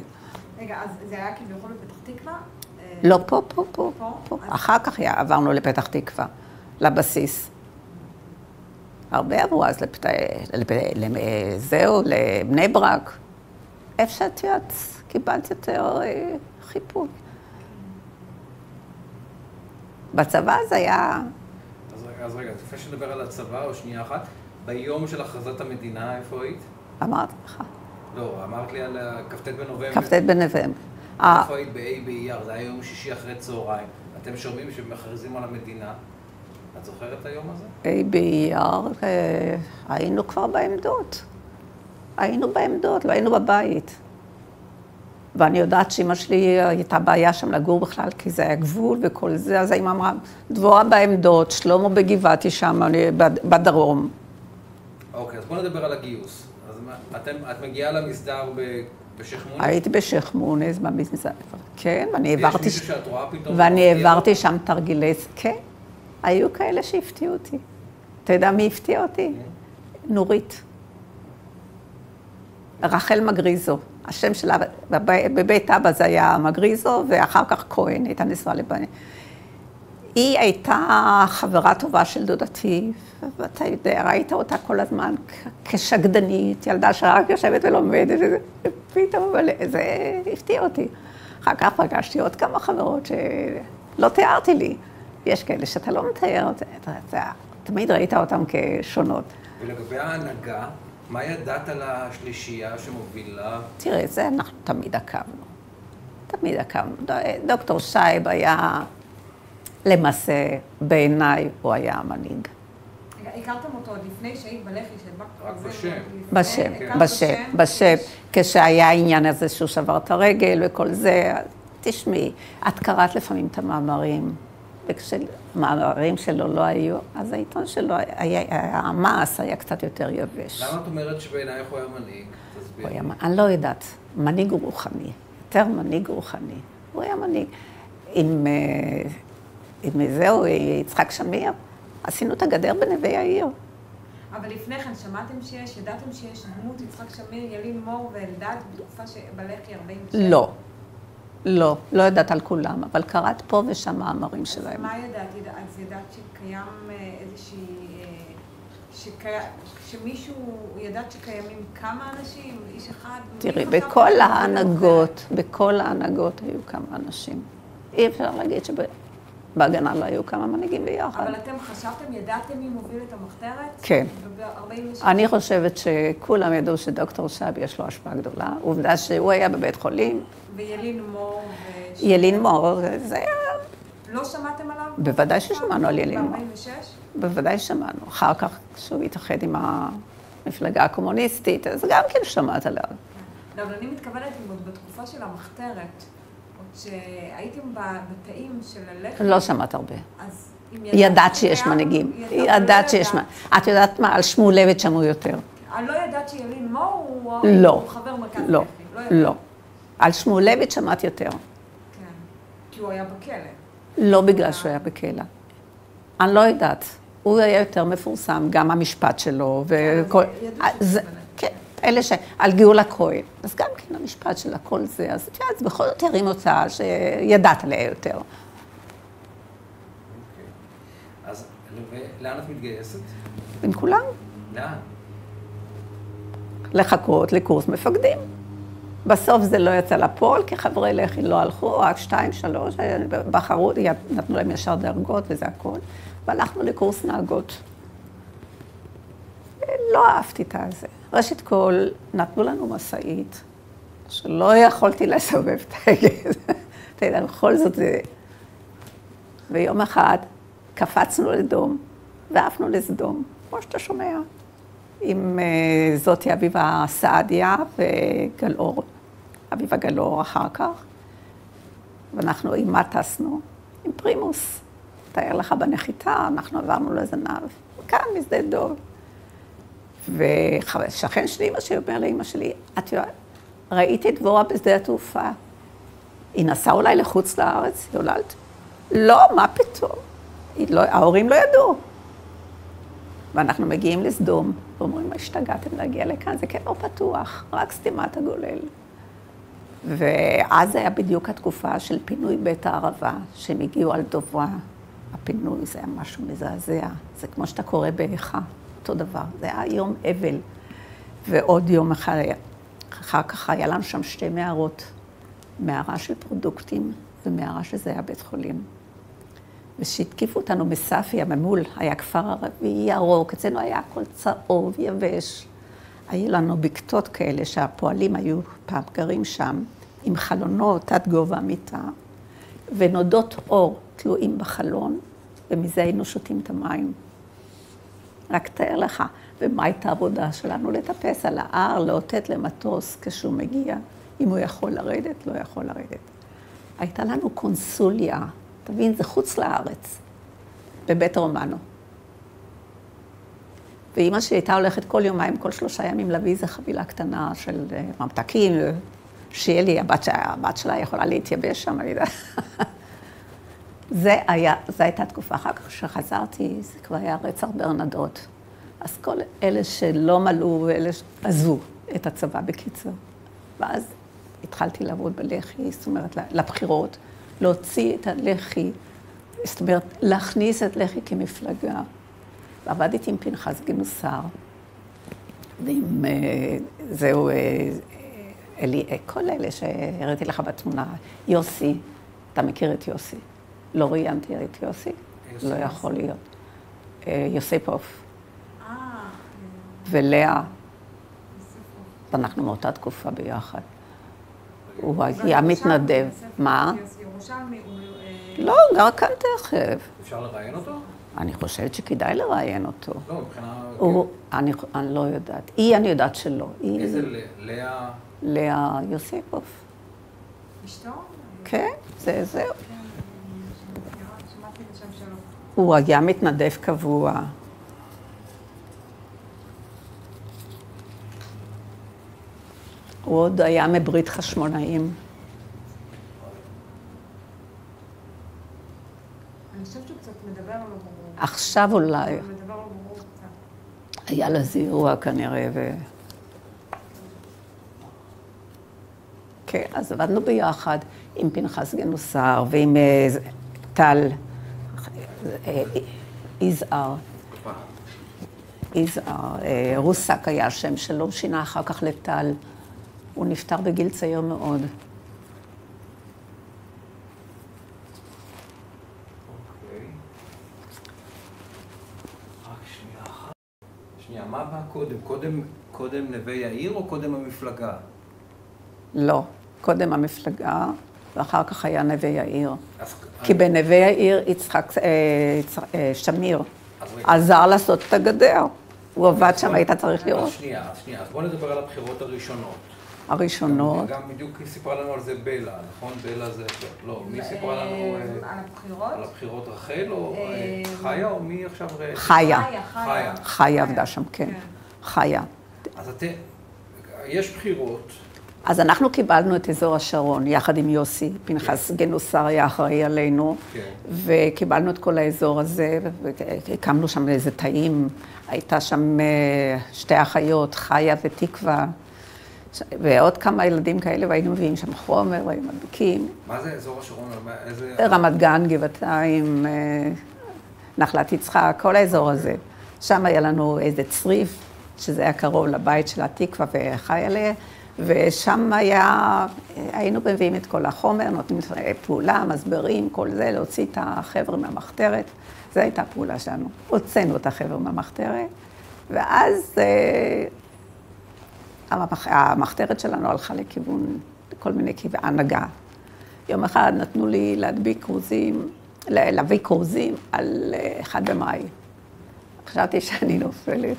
רגע, אז זה היה כביכול בפתח תקווה? אה, לא, פה, פה, פה, פה? אחר כך עברנו לפתח תקווה, לבסיס. הרבה עברו אז לפת... לפ... למ- זהו, לבני ברק. איפה שאת יודעת, קיבלת יותר אה, חיפוי. בצבא זה היה, אז רגע, אז רגע, לפני שנדבר על הצבא, או שנייה אחת, ביום של הכרזת המדינה, איפה היית? אמרתי לך, לא, אמרת לי על כ"ט בנובמבר. כ"ט בנובמבר. איפה היית ב-A באייר? זה היה יום שישי אחרי צהריים. אתם שומעים שמכריזים על המדינה. את זוכרת את היום הזה? ה' באייר, אה, היינו כבר בעמדות. היינו בעמדות, לא היינו בבית. ואני יודעת שאימא שלי הייתה בעיה שם לגור בכלל, כי זה היה גבול וכל זה, אז האמא אמרה, דבורה בעמדות, שלמה בגבעתי שם, אני בד- בדרום. אוקיי, אז בוא נדבר על הגיוס. אז אתם, את מגיעה למסדר ב- מונס? הייתי בשייח' מונס, במסגרת, כן, ואני יש העברתי, מישהו שאת רואה פתאום? ואני שמפתיע העברתי? שם תרגילי, כן, היו כאלה שהפתיעו אותי. אתה יודע מי הפתיע אותי? נורית. רחל מגריזו. השם שלה בב- בבית אבא זה היה מגריזו, ואחר כך כהן, הייתה נשואה לבני. היא הייתה חברה טובה של דודתי, ואתה יודע, ראית אותה כל הזמן כשקדנית, ילדה שרק יושבת ולומדת, ופתאום, אבל זה הפתיע אותי. אחר כך פגשתי עוד כמה חברות שלא תיארתי לי. יש כאלה שאתה לא מתאר, אתה, אתה, אתה תמיד ראית אותן כשונות. ולגבי ההנהגה, מה ידעת על השלישייה שמובילה? תראה, זה אנחנו תמיד עקבנו. תמיד עקבנו. ד- דוקטור שייב היה, למעשה, בעיניי, הוא היה המנהיג. הכרתם אותו עוד לפני שהיית בלח"י, שהדבקת רק זה, בשם. בשם, הכרת בשם, בשם. כשהיה העניין הזה שהוא שבר את הרגל וכל זה, תשמעי, את קראת לפעמים את המאמרים, וכשמאמרים שלו לא היו, אז העיתון שלו, היה, המעש היה קצת יותר יבש. למה את אומרת שבעינייך הוא היה מנהיג? תסביר. הוא היה, אני לא יודעת, מנהיג רוחני, יותר מנהיג רוחני. הוא היה מנהיג. עם, אה, עם זהו, יצחק שמיר, עשינו את הגדר בנווה העיר. אבל לפני כן שמעתם שיש, ידעתם שיש דמות יצחק שמיר, ילין מור ואלדד בתקופה שבלח"י 47? לא, לא, לא יודעת על כולם, אבל קראת פה ושם מאמרים אז שלהם. מה ידעת? ידע- אז ידעת שקיים אה, איזושהי... אה, שקי- שמישהו, ידעת שקיימים כמה אנשים, איש אחד? תראי, בכל ההנהגות, בכל ההנהגות היו כמה אנשים. אי אפשר להגיד שבהגנה לא היו כמה מנהיגים ביחד. אבל אתם חשבתם, ידעתם מי מוביל את המחתרת? כן. ב-46? אני חושבת שכולם ידעו שדוקטור שבי יש לו השפעה גדולה. עובדה שהוא היה בבית חולים, וילין מור ו... ילין מור, זה היה, לא שמעתם עליו? בוודאי ששמענו על ילין מור. ב-46? בוודאי שמענו. אחר כך, כשהוא התאחד עם המפלגה הקומוניסטית, אז גם כן שמעת עליו. לא, אבל אני מתכוונת אם עוד בתקופה של המחתרת, עוד שהייתם בתאים של הלחם. לא שמעת הרבה. אז ידעת שיש מנהיגים. ידעת שיש מנהיגים. את יודעת מה, על שמואלביץ' שמעו יותר. אני לא ידעת שילין מור הוא לא. חבר מרכז לא, לח"י. לא. על שמואלביץ' שמעת יותר. כן. כי הוא היה בכלא. לא בגלל שהוא היה בכלא. אני לא יודעת. הוא היה יותר מפורסם, גם המשפט שלו, וכל... ידעו אז- שזה כן, אלה ש... על גאולה כהן. אז גם כן המשפט של הכל זה, אז את יודעת, זה בכל זאת הרים אותה שידעת עליה יותר. אוקיי. אז לאן את מתגייסת? עם כולם, לאן? לחכות לקורס מפקדים. בסוף זה לא יצא לפועל, כי חברי לח"י לא הלכו, רק שתיים, שלוש, בחרו, נתנו להם ישר דרגות וזה הכל. והלכנו לקורס נהגות. לא אהבתי את הזה. ראשית כל, נתנו לנו משאית, שלא יכולתי לסובב את ההגה. אתה יודע, בכל זאת זה... ויום אחד קפצנו לדום, ועפנו לסדום, כמו שאתה שומע. עם אה, זאתי אביבה סעדיה וגלאור, אביבה גלאור אחר כך. ואנחנו עם מה טסנו? עם פרימוס. תאר לך בנחיתה, אנחנו עברנו לזנב, כאן משדה דוב. ושכן שלי, אמא שלי, אומר לאמא שלי, את יודעת, ראיתי את דבורה בשדה התעופה. היא נסעה אולי לחוץ לארץ, יוללת? לא, מה פתאום? היא לא, ההורים לא ידעו. ואנחנו מגיעים לסדום, ואומרים, מה השתגעתם להגיע לכאן? זה קבר פתוח, רק סתימת הגולל. ואז היה בדיוק התקופה של פינוי בית הערבה, שהם הגיעו על דוברה. הפינוי זה היה משהו מזעזע, זה כמו שאתה קורא באיכה, אותו דבר. זה היה יום אבל. ועוד יום אחד, אחר כך היה לנו שם שתי מערות, מערה של פרודוקטים ומערה שזה היה בית חולים. ושהתקיפו אותנו בספיה, ממול, היה כפר ערבי ירוק, אצלנו היה הכל צהוב, יבש. היו לנו בקתות כאלה שהפועלים היו פעם גרים שם, עם חלונות עד גובה המיטה, ונודות אור תלויים בחלון, ומזה היינו שותים את המים. רק תאר לך, ומה הייתה העבודה שלנו? לטפס על ההר, לאותת למטוס כשהוא מגיע, אם הוא יכול לרדת, לא יכול לרדת. הייתה לנו קונסוליה, תבין, זה חוץ לארץ, בבית רומנו. ואימא שלי הייתה הולכת כל יומיים, כל שלושה ימים להביא איזו חבילה קטנה של אה, ממתקים, שיהיה לי, הבת, שלה- הבת שלה יכולה להתייבש שם, אני יודעת. זה היה, זו הייתה תקופה. אחר כך כשחזרתי, זה כבר היה רצח ברנדות. אז כל אלה שלא מלאו ואלה שעזבו את הצבא בקיצור. ואז התחלתי לעבוד בלח"י, זאת אומרת, לבחירות, להוציא את הלח"י, זאת אומרת, להכניס את לח"י כמפלגה. ועבדתי עם פנחס גינוסר, ועם, אה, זהו, אה, אלי, אה, כל אלה שהראיתי לך בתמונה, יוסי, אתה מכיר את יוסי? לא ראיינתי את יוסי? יוסי לא יכול להיות. יוסיפוף אה, ולאה. ואנחנו מאותה תקופה ביחד. הוא היה מתנדב. מה? ירושלמי, הוא... אה, לא, גר כאן תכף. אפשר לראיין אותו? אני חושבת שכדאי לראיין אותו. לא, מבחינה... הוא, אני, אני לא יודעת. היא, אני יודעת שלא. היא איזה לאה... לאה יוסיפוף. אשתו? כן, זה זהו. כן. הוא היה מתנדב קבוע. הוא עוד היה מברית חשמונאים. אני חושבת שהוא קצת מדבר לא ברור. עכשיו אולי, מדבר לא ברור קצת. היה לו איזה אירוע כנראה, ו... כן, אז עבדנו ביחד עם פנחס גנוסר ועם אה, טל אה, יזהר. יזהר, אה, רוסק היה השם שלו, שינה אחר כך לטל. הוא נפטר בגיל צעיר מאוד. אוקיי. רק שנייה אחת. שנייה, מה בא קודם? קודם, קודם נווה יאיר או קודם המפלגה? לא, קודם המפלגה, ואחר כך היה נווה יאיר. אז- כי בנווה יאיר יצחק אה, אה, שמיר אז רגע. עזר לעשות את הגדר. הוא עבד שם, היית צריך אז לראות. שנייה, אז שנייה. אז בואו נדבר על הבחירות הראשונות. הראשונות. גם בדיוק סיפרה לנו על זה בלה, נכון? בלה זה... לא, מי סיפרה לנו... אה, על הבחירות? על הבחירות רחל או אה, אה, חיה או מי עכשיו... חיה. חיה. חיה עבדה שם, כן. חיה. אז אתם... יש בחירות. אז אנחנו קיבלנו את אזור השרון, יחד עם יוסי. פנחס גנוסר היה אחראי עלינו. כן. וקיבלנו את כל האזור הזה, והקמנו שם איזה תאים. הייתה שם אה, שתי אחיות, חיה ותקווה, ועוד כמה ילדים כאלה, והיינו מביאים שם חומר, והיינו מדביקים. מה זה אזור השרון? איזה... רמת גן, גבעתיים, אה, נחלת יצחק, כל האזור הזה. שם היה לנו איזה צריף, שזה היה קרוב לבית של התקווה וחיילה, ושם היה, היינו מביאים את כל החומר, נותנים פעולה, מסברים, כל זה, להוציא את החבר'ה מהמחתרת. זו הייתה הפעולה שלנו. הוצאנו את החבר'ה מהמחתרת, ואז אה, המח- המחתרת שלנו הלכה לכיוון, כל מיני כיוון, הנהגה. יום אחד נתנו לי להדביק כרוזים, להביא כרוזים על אה, אחד במאי. חשבתי שאני נופלת.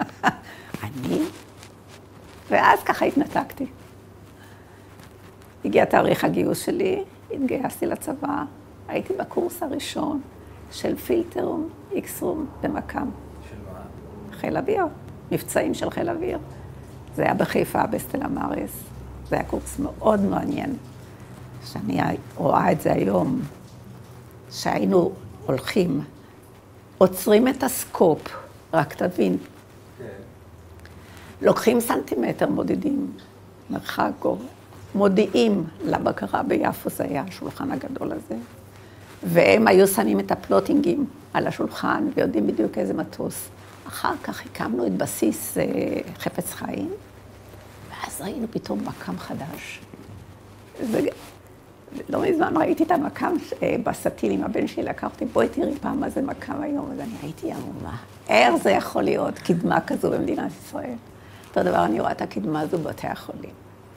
אני? ואז ככה התנתקתי. הגיע תאריך הגיוס שלי, התגייסתי לצבא, הייתי בקורס הראשון של פילטרום, איקסרום במכ"ם, של מה? חיל אוויר, מבצעים של חיל אוויר. זה היה בחיפה, בסטלה מאריס. זה היה קורס מאוד מעניין. שאני רואה את זה היום, שהיינו הולכים, עוצרים את הסקופ, רק תבין. לוקחים סנטימטר, מודדים מרחק גובה, מודיעים לבקרה ביפו, זה היה השולחן הגדול הזה, והם היו שמים את הפלוטינגים על השולחן ויודעים בדיוק איזה מטוס. אחר כך הקמנו את בסיס אה, חפץ חיים, ואז ראינו פתאום מקם חדש. ו... לא מזמן ראיתי את המקם אה, בסטיל עם הבן שלי, לקחתי, בואי תראי פעם מה זה מקם היום, אז אני הייתי עמומה. איך זה יכול להיות קדמה כזו במדינת ישראל? אותו דבר, אני רואה את הקדמה הזו בבתי החולים.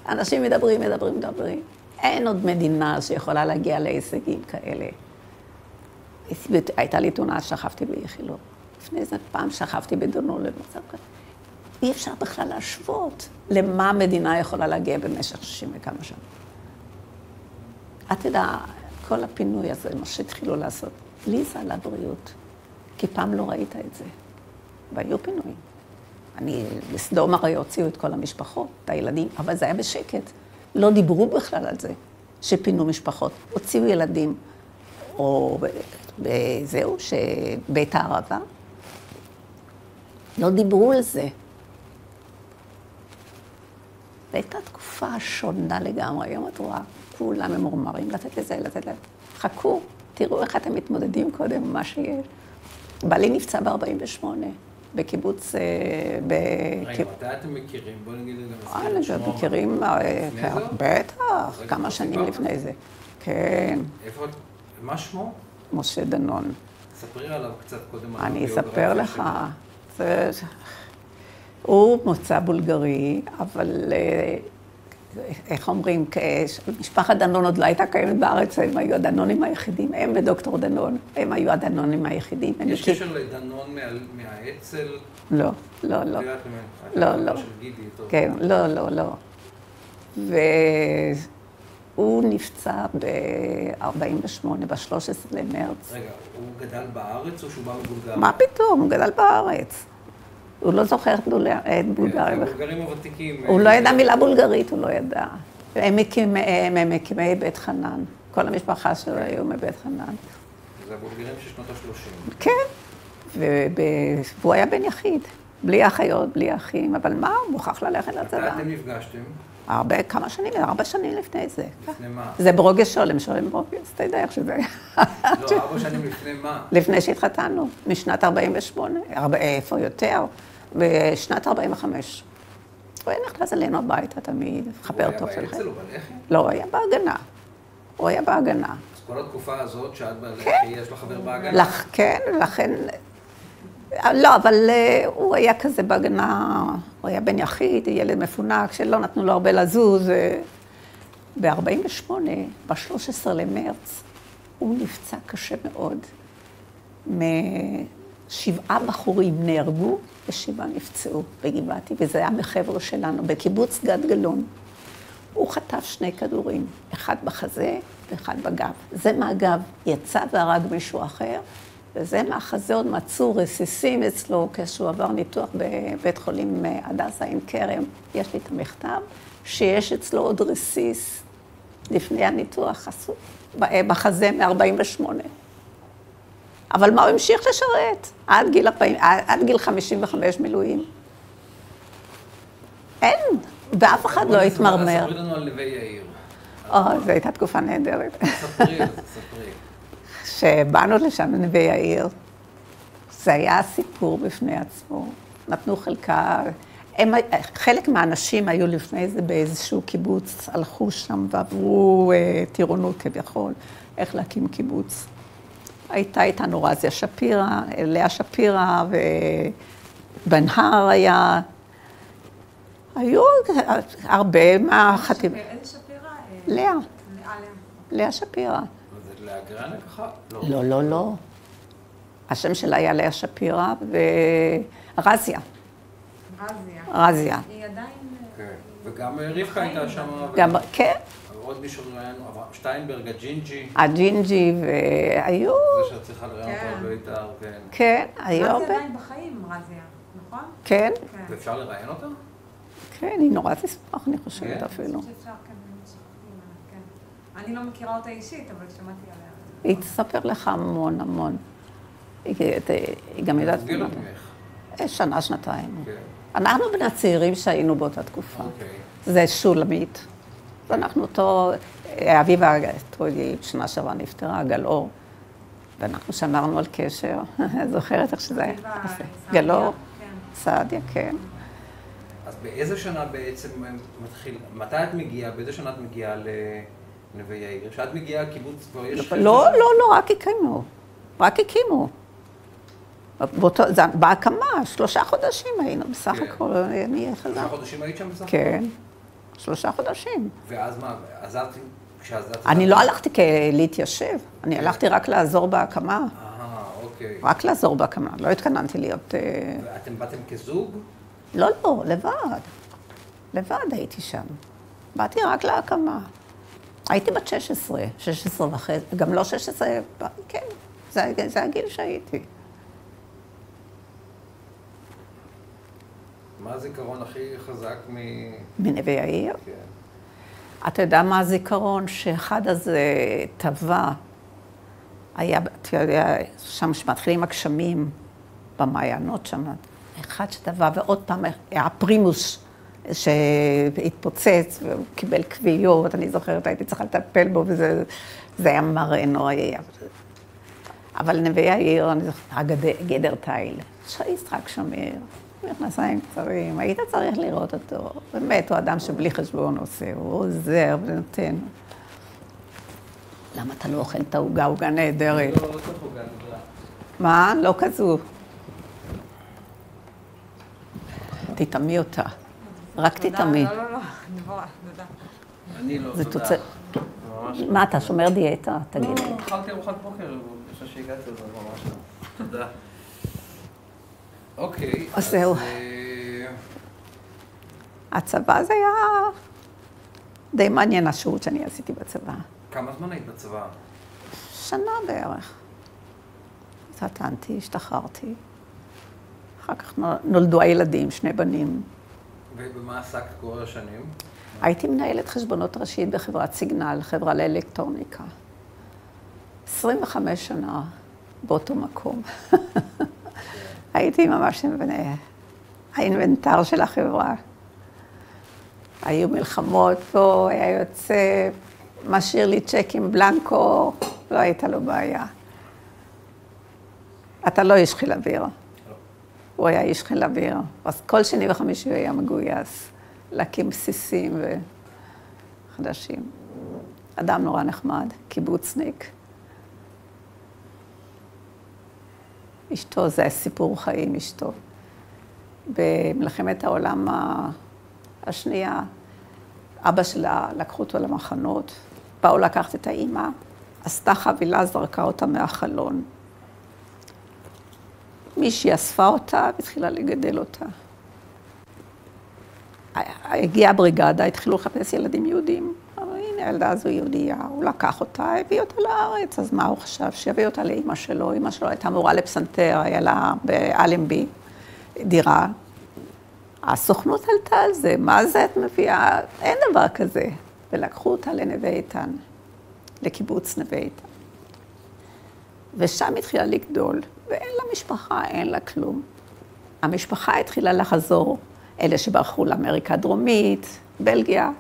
אנשים מדברים, מדברים, מדברים. אין עוד מדינה שיכולה להגיע להישגים כאלה. הייתה לי תאונה, שכבתי באיכילוב. לפני זה פעם שכבתי בדונו למצב כזה. אי אפשר בכלל להשוות למה המדינה יכולה להגיע במשך 60 וכמה שנים. אתה יודע, כל הפינוי הזה, מה שהתחילו לעשות, לי זה על הבריאות, כי פעם לא ראית את זה, והיו פינויים. אני, בסדום הרי הוציאו את כל המשפחות, את הילדים, אבל זה היה בשקט. לא דיברו בכלל על זה, שפינו משפחות. הוציאו ילדים, או זהו, שבית הערבה. לא דיברו על זה. והייתה תקופה שונה לגמרי. היום את רואה, כולם ממורמרים, לתת לזה, לתת לזה. חכו, תראו איך אתם מתמודדים קודם מה שיש. בעלי נפצע ב-48, בקיבוץ... ב... רגע, מתי אתם מכירים? בואו נגיד את זה. אה, מכירים, בטח, כמה שנים לפני זה. כן. איפה, מה שמו? משה דנון. ספרי עליו קצת קודם. אני אספר לך. זה... הוא מוצא בולגרי, אבל איך אומרים, משפחת דנון עוד לא הייתה קיימת בארץ, הם היו הדנונים היחידים, הם ודוקטור דנון, הם היו הדנונים היחידים. יש קשר לדנון מהאצ"ל? לא, לא, לא. לא, לא. כן, לא, לא, לא. והוא נפצע ב-48, ב-13 למרץ. רגע, הוא גדל בארץ או שהוא בא מבולגריה? מה פתאום, הוא גדל בארץ. הוא לא זוכר את בולגריה. הבולגרים הוותיקים. הוא לא ידע מילה בולגרית, הוא לא ידע. הם מקימי בית חנן. כל המשפחה שלו היו מבית חנן. זה הבולגרים של שנות ה-30. כן, והוא היה בן יחיד. בלי אחיות, בלי אחים, אבל מה, הוא מוכרח ללכת לצבא. מתי אתם נפגשתם? הרבה, כמה שנים, ארבע שנים לפני זה. לפני מה? זה ברוגז שולם, שולם ברוגז, אתה יודע איך שזה היה. לא, ארבע שנים לפני מה? לפני שהתחתנו, משנת 48, איפה יותר? בשנת 45. הוא היה נכנס אלינו הביתה תמיד, חבר טוב שלך. הוא היה באצ"ל או בלח"י? לא, הוא היה בהגנה. הוא היה בהגנה. אז כל התקופה הזאת שאת בלח"י, יש לך חבר בהגנה? לך, כן, לכן... לא, אבל הוא היה כזה בהגנה, הוא היה בן יחיד, ילד מפונק, שלא נתנו לו הרבה לזוז. ב-48, ב-13 למרץ, הוא נפצע קשה מאוד שבעה בחורים נהרגו ושבעה נפצעו בגבעתי, וזה היה מחבר'ה שלנו, בקיבוץ גד גלאון. הוא חטף שני כדורים, אחד בחזה ואחד בגב. זה מהגב יצא והרג מישהו אחר, וזה מהחזה עוד מצאו רסיסים אצלו כשהוא עבר ניתוח בבית חולים אה, הדסה עין כרם. יש לי את המכתב, שיש אצלו עוד רסיס לפני הניתוח, בחזה מ-48. אבל מה הוא המשיך לשרת? עד גיל, 40, עד גיל 55 מילואים. אין, ואף אחד לא התמרמר. ספרי לנו על נווה יאיר. או, זו הייתה תקופה נהדרת. ספרי, ספרי. כשבאנו לשם לנווה יאיר, זה היה סיפור בפני עצמו. נתנו חלקה, הם, חלק מהאנשים היו לפני זה באיזשהו קיבוץ, הלכו שם ועברו אה, טירונות כביכול, איך להקים קיבוץ. הייתה איתנו רזיה שפירא, לאה שפירא, ובן-הר היה. היו הרבה מהחטיבה. איזה שפירא? לאה, אה, לאה. לאה שפירא. ככה? לא, לא, לא. השם שלה היה לאה שפירא ורזיה. רזיה. רזיה. היא עדיין... כן. וגם רבקה הייתה שם. גם, כן, עוד מישהו אברהם שטיינברג, הג'ינג'י. הג'ינג'י, והיו, זה שאת צריכה לראיין אותו כן. על בית"ר, כן. כן, היו רזיה הרבה. עדיין בחיים, רזיה, נכון? כן, כן. ואפשר לראיין אותה? כן, היא נורא תשמח, אני חושבת כן? אפילו. אני כן, כן. לא מכירה אותה אישית, אבל שמעתי עליה. היא תספר לך המון המון. היא גם יודעת... מבוגרת ממך. אה, שנה, שנתיים. כן. אנחנו בין הצעירים שהיינו באותה תקופה. אוקיי. זה שולמית. ואנחנו אותו, אביבה טרויגי, שנה שעברה נפטרה, גלאור. ואנחנו שמרנו על קשר, זוכרת איך שזה היה? סעדיה, גלאור, כן. סעדיה, כן. אז באיזה שנה בעצם מתחיל, מתי את מגיעה, באיזה שנה את מגיעה לנווה יאיר? כשאת מגיעה, קיבוץ כבר יש... לא, לא, לא, רק הקימו. רק הקימו. באותו, זה, בהקמה, שלושה חודשים היינו בסך כן. הכל, אני שלושה חזרתי. חודשים היית שם בסך כן, שלושה חודשים. ואז מה, עזרת, כשעזרת... אני לא הלכתי להתיישב, אני הלכתי רק לעזור בהקמה. אה, אוקיי. רק לעזור בהקמה, לא התכננתי להיות... אה, ואתם באתם כזוג? לא, לא, לבד. לבד הייתי שם. באתי רק להקמה. הייתי בת 16, 16 וחצי, גם לא 16, כן, זה, זה הגיל שהייתי. מה הזיכרון הכי חזק מ... מנווה יאיר. כן. אתה יודע מה הזיכרון? שאחד הזה טבע, היה, אתה יודע, שם שמתחילים הגשמים, במעיינות שם, אחד שטבע, ועוד פעם היה פרימוס שהתפוצץ, והוא קיבל כוויות, אני זוכרת, הייתי צריכה לטפל בו, וזה זה היה מראה נוראי. אבל נווה יאיר, אני זוכרת, הגדר, גדר תיל, יצחק שמיר, מכנסיים קצרים, היית צריך לראות אותו. באמת, הוא אדם שבלי חשבון עושה, הוא עוזר ונותן. למה אתה לא אוכל את העוגה, עוגה נהדרת? לא, לא. מה? לא כזו. תטעמי אותה. רק תטעמי. לא, לא, לא, דבורה, תודה. אני לא, זה תודה. תוצא... ממש מה, אתה שומר דיאטה? תגיד. לא, אכלתי ארוחת בוקר, לפני שהגעתי לזה, ממש לא. תודה. אוקיי, אז זהו. אה, הצבא זה היה די מעניין, השירות שאני עשיתי בצבא. כמה זמן היית בצבא? שנה בערך. התחתנתי, השתחררתי. אחר כך נו- נולדו הילדים, שני בנים. ובמה עסקת כל השנים? הייתי מנהלת חשבונות ראשית בחברת סיגנל, חברה לאלקטרוניקה. 25 שנה באותו מקום. הייתי ממש מבינה, האינבנטר של החברה. היו מלחמות פה, היה יוצא, משאיר לי צ'קים בלנקו, לא הייתה לו בעיה. אתה לא איש חיל אוויר. הוא היה איש חיל אוויר, אז כל שני וחמישי הוא היה מגויס להקים בסיסים וחדשים. אדם נורא נחמד, קיבוצניק. אשתו, זה סיפור חיים, אשתו. במלחמת העולם השנייה, אבא שלה, לקחו אותו למחנות, באו לקחת את האימא, עשתה חבילה, זרקה אותה מהחלון. מישהי אספה אותה והתחילה לגדל אותה. הגיעה הבריגדה, התחילו לחפש ילדים יהודים. הילדה הזו יהודייה, הוא לקח אותה, הביא אותה לארץ, אז מה הוא חשב? שיביא אותה לאימא שלו, אימא שלו הייתה מורה לפסנתר, היה לה באלנבי דירה. הסוכנות עלתה על זה, מה זה את מביאה? אין דבר כזה. ולקחו אותה לנווה איתן, לקיבוץ נווה איתן. ושם התחילה לגדול, ואין לה משפחה, אין לה כלום. המשפחה התחילה לחזור, אלה שברחו לאמריקה הדרומית, בלגיה.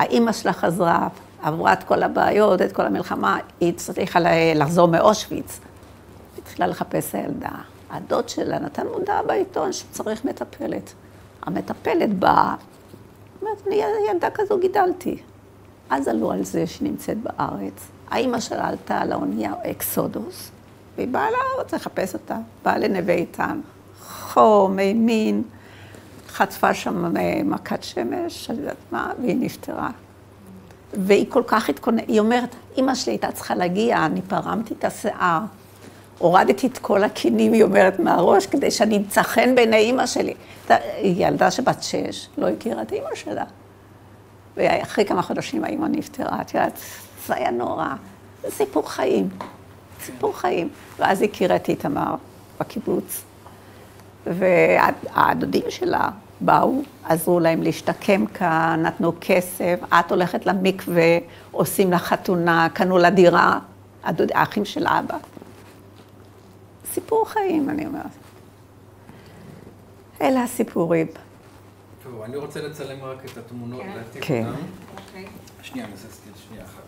האימא שלה חזרה, עברה את כל הבעיות, את כל המלחמה, היא צריכה לחזור מאושוויץ. התחילה לחפש הילדה. הדוד שלה נתן מודעה בעיתון שצריך מטפלת. המטפלת באה, אומרת, אני ילדה כזו גידלתי. אז עלו על זה שהיא נמצאת בארץ. האימא שלה עלתה על האונייה אקסודוס, והיא באה לארץ לחפש אותה. באה לנווה איתן, חום, אימין, חטפה שם מכת שמש, אני יודעת מה, והיא נפטרה. והיא כל כך התכוננת, היא אומרת, אימא שלי הייתה צריכה להגיע, אני פרמתי את השיער, הורדתי את כל הכינים, היא אומרת, מהראש, כדי שאני אמצא חן בעיני אימא שלי. היא ילדה שבת שש, לא הכירה את אימא שלה. ואחרי כמה חודשים האימא נפטרה, את יודעת, זה היה נורא. זה סיפור חיים, סיפור חיים. ואז הכירה את איתמר בקיבוץ, והדודים שלה באו, עזרו להם להשתקם כאן, נתנו כסף, את הולכת למקווה, עושים לה חתונה, קנו לה דירה, הדוד, האחים של אבא. סיפור חיים, אני אומרת. אלה הסיפורים. טוב, אני רוצה לצלם רק את התמונות, כן. להעתיק כן. אותן. אוקיי. שנייה, אני אעשה סטיל שנייה אחת.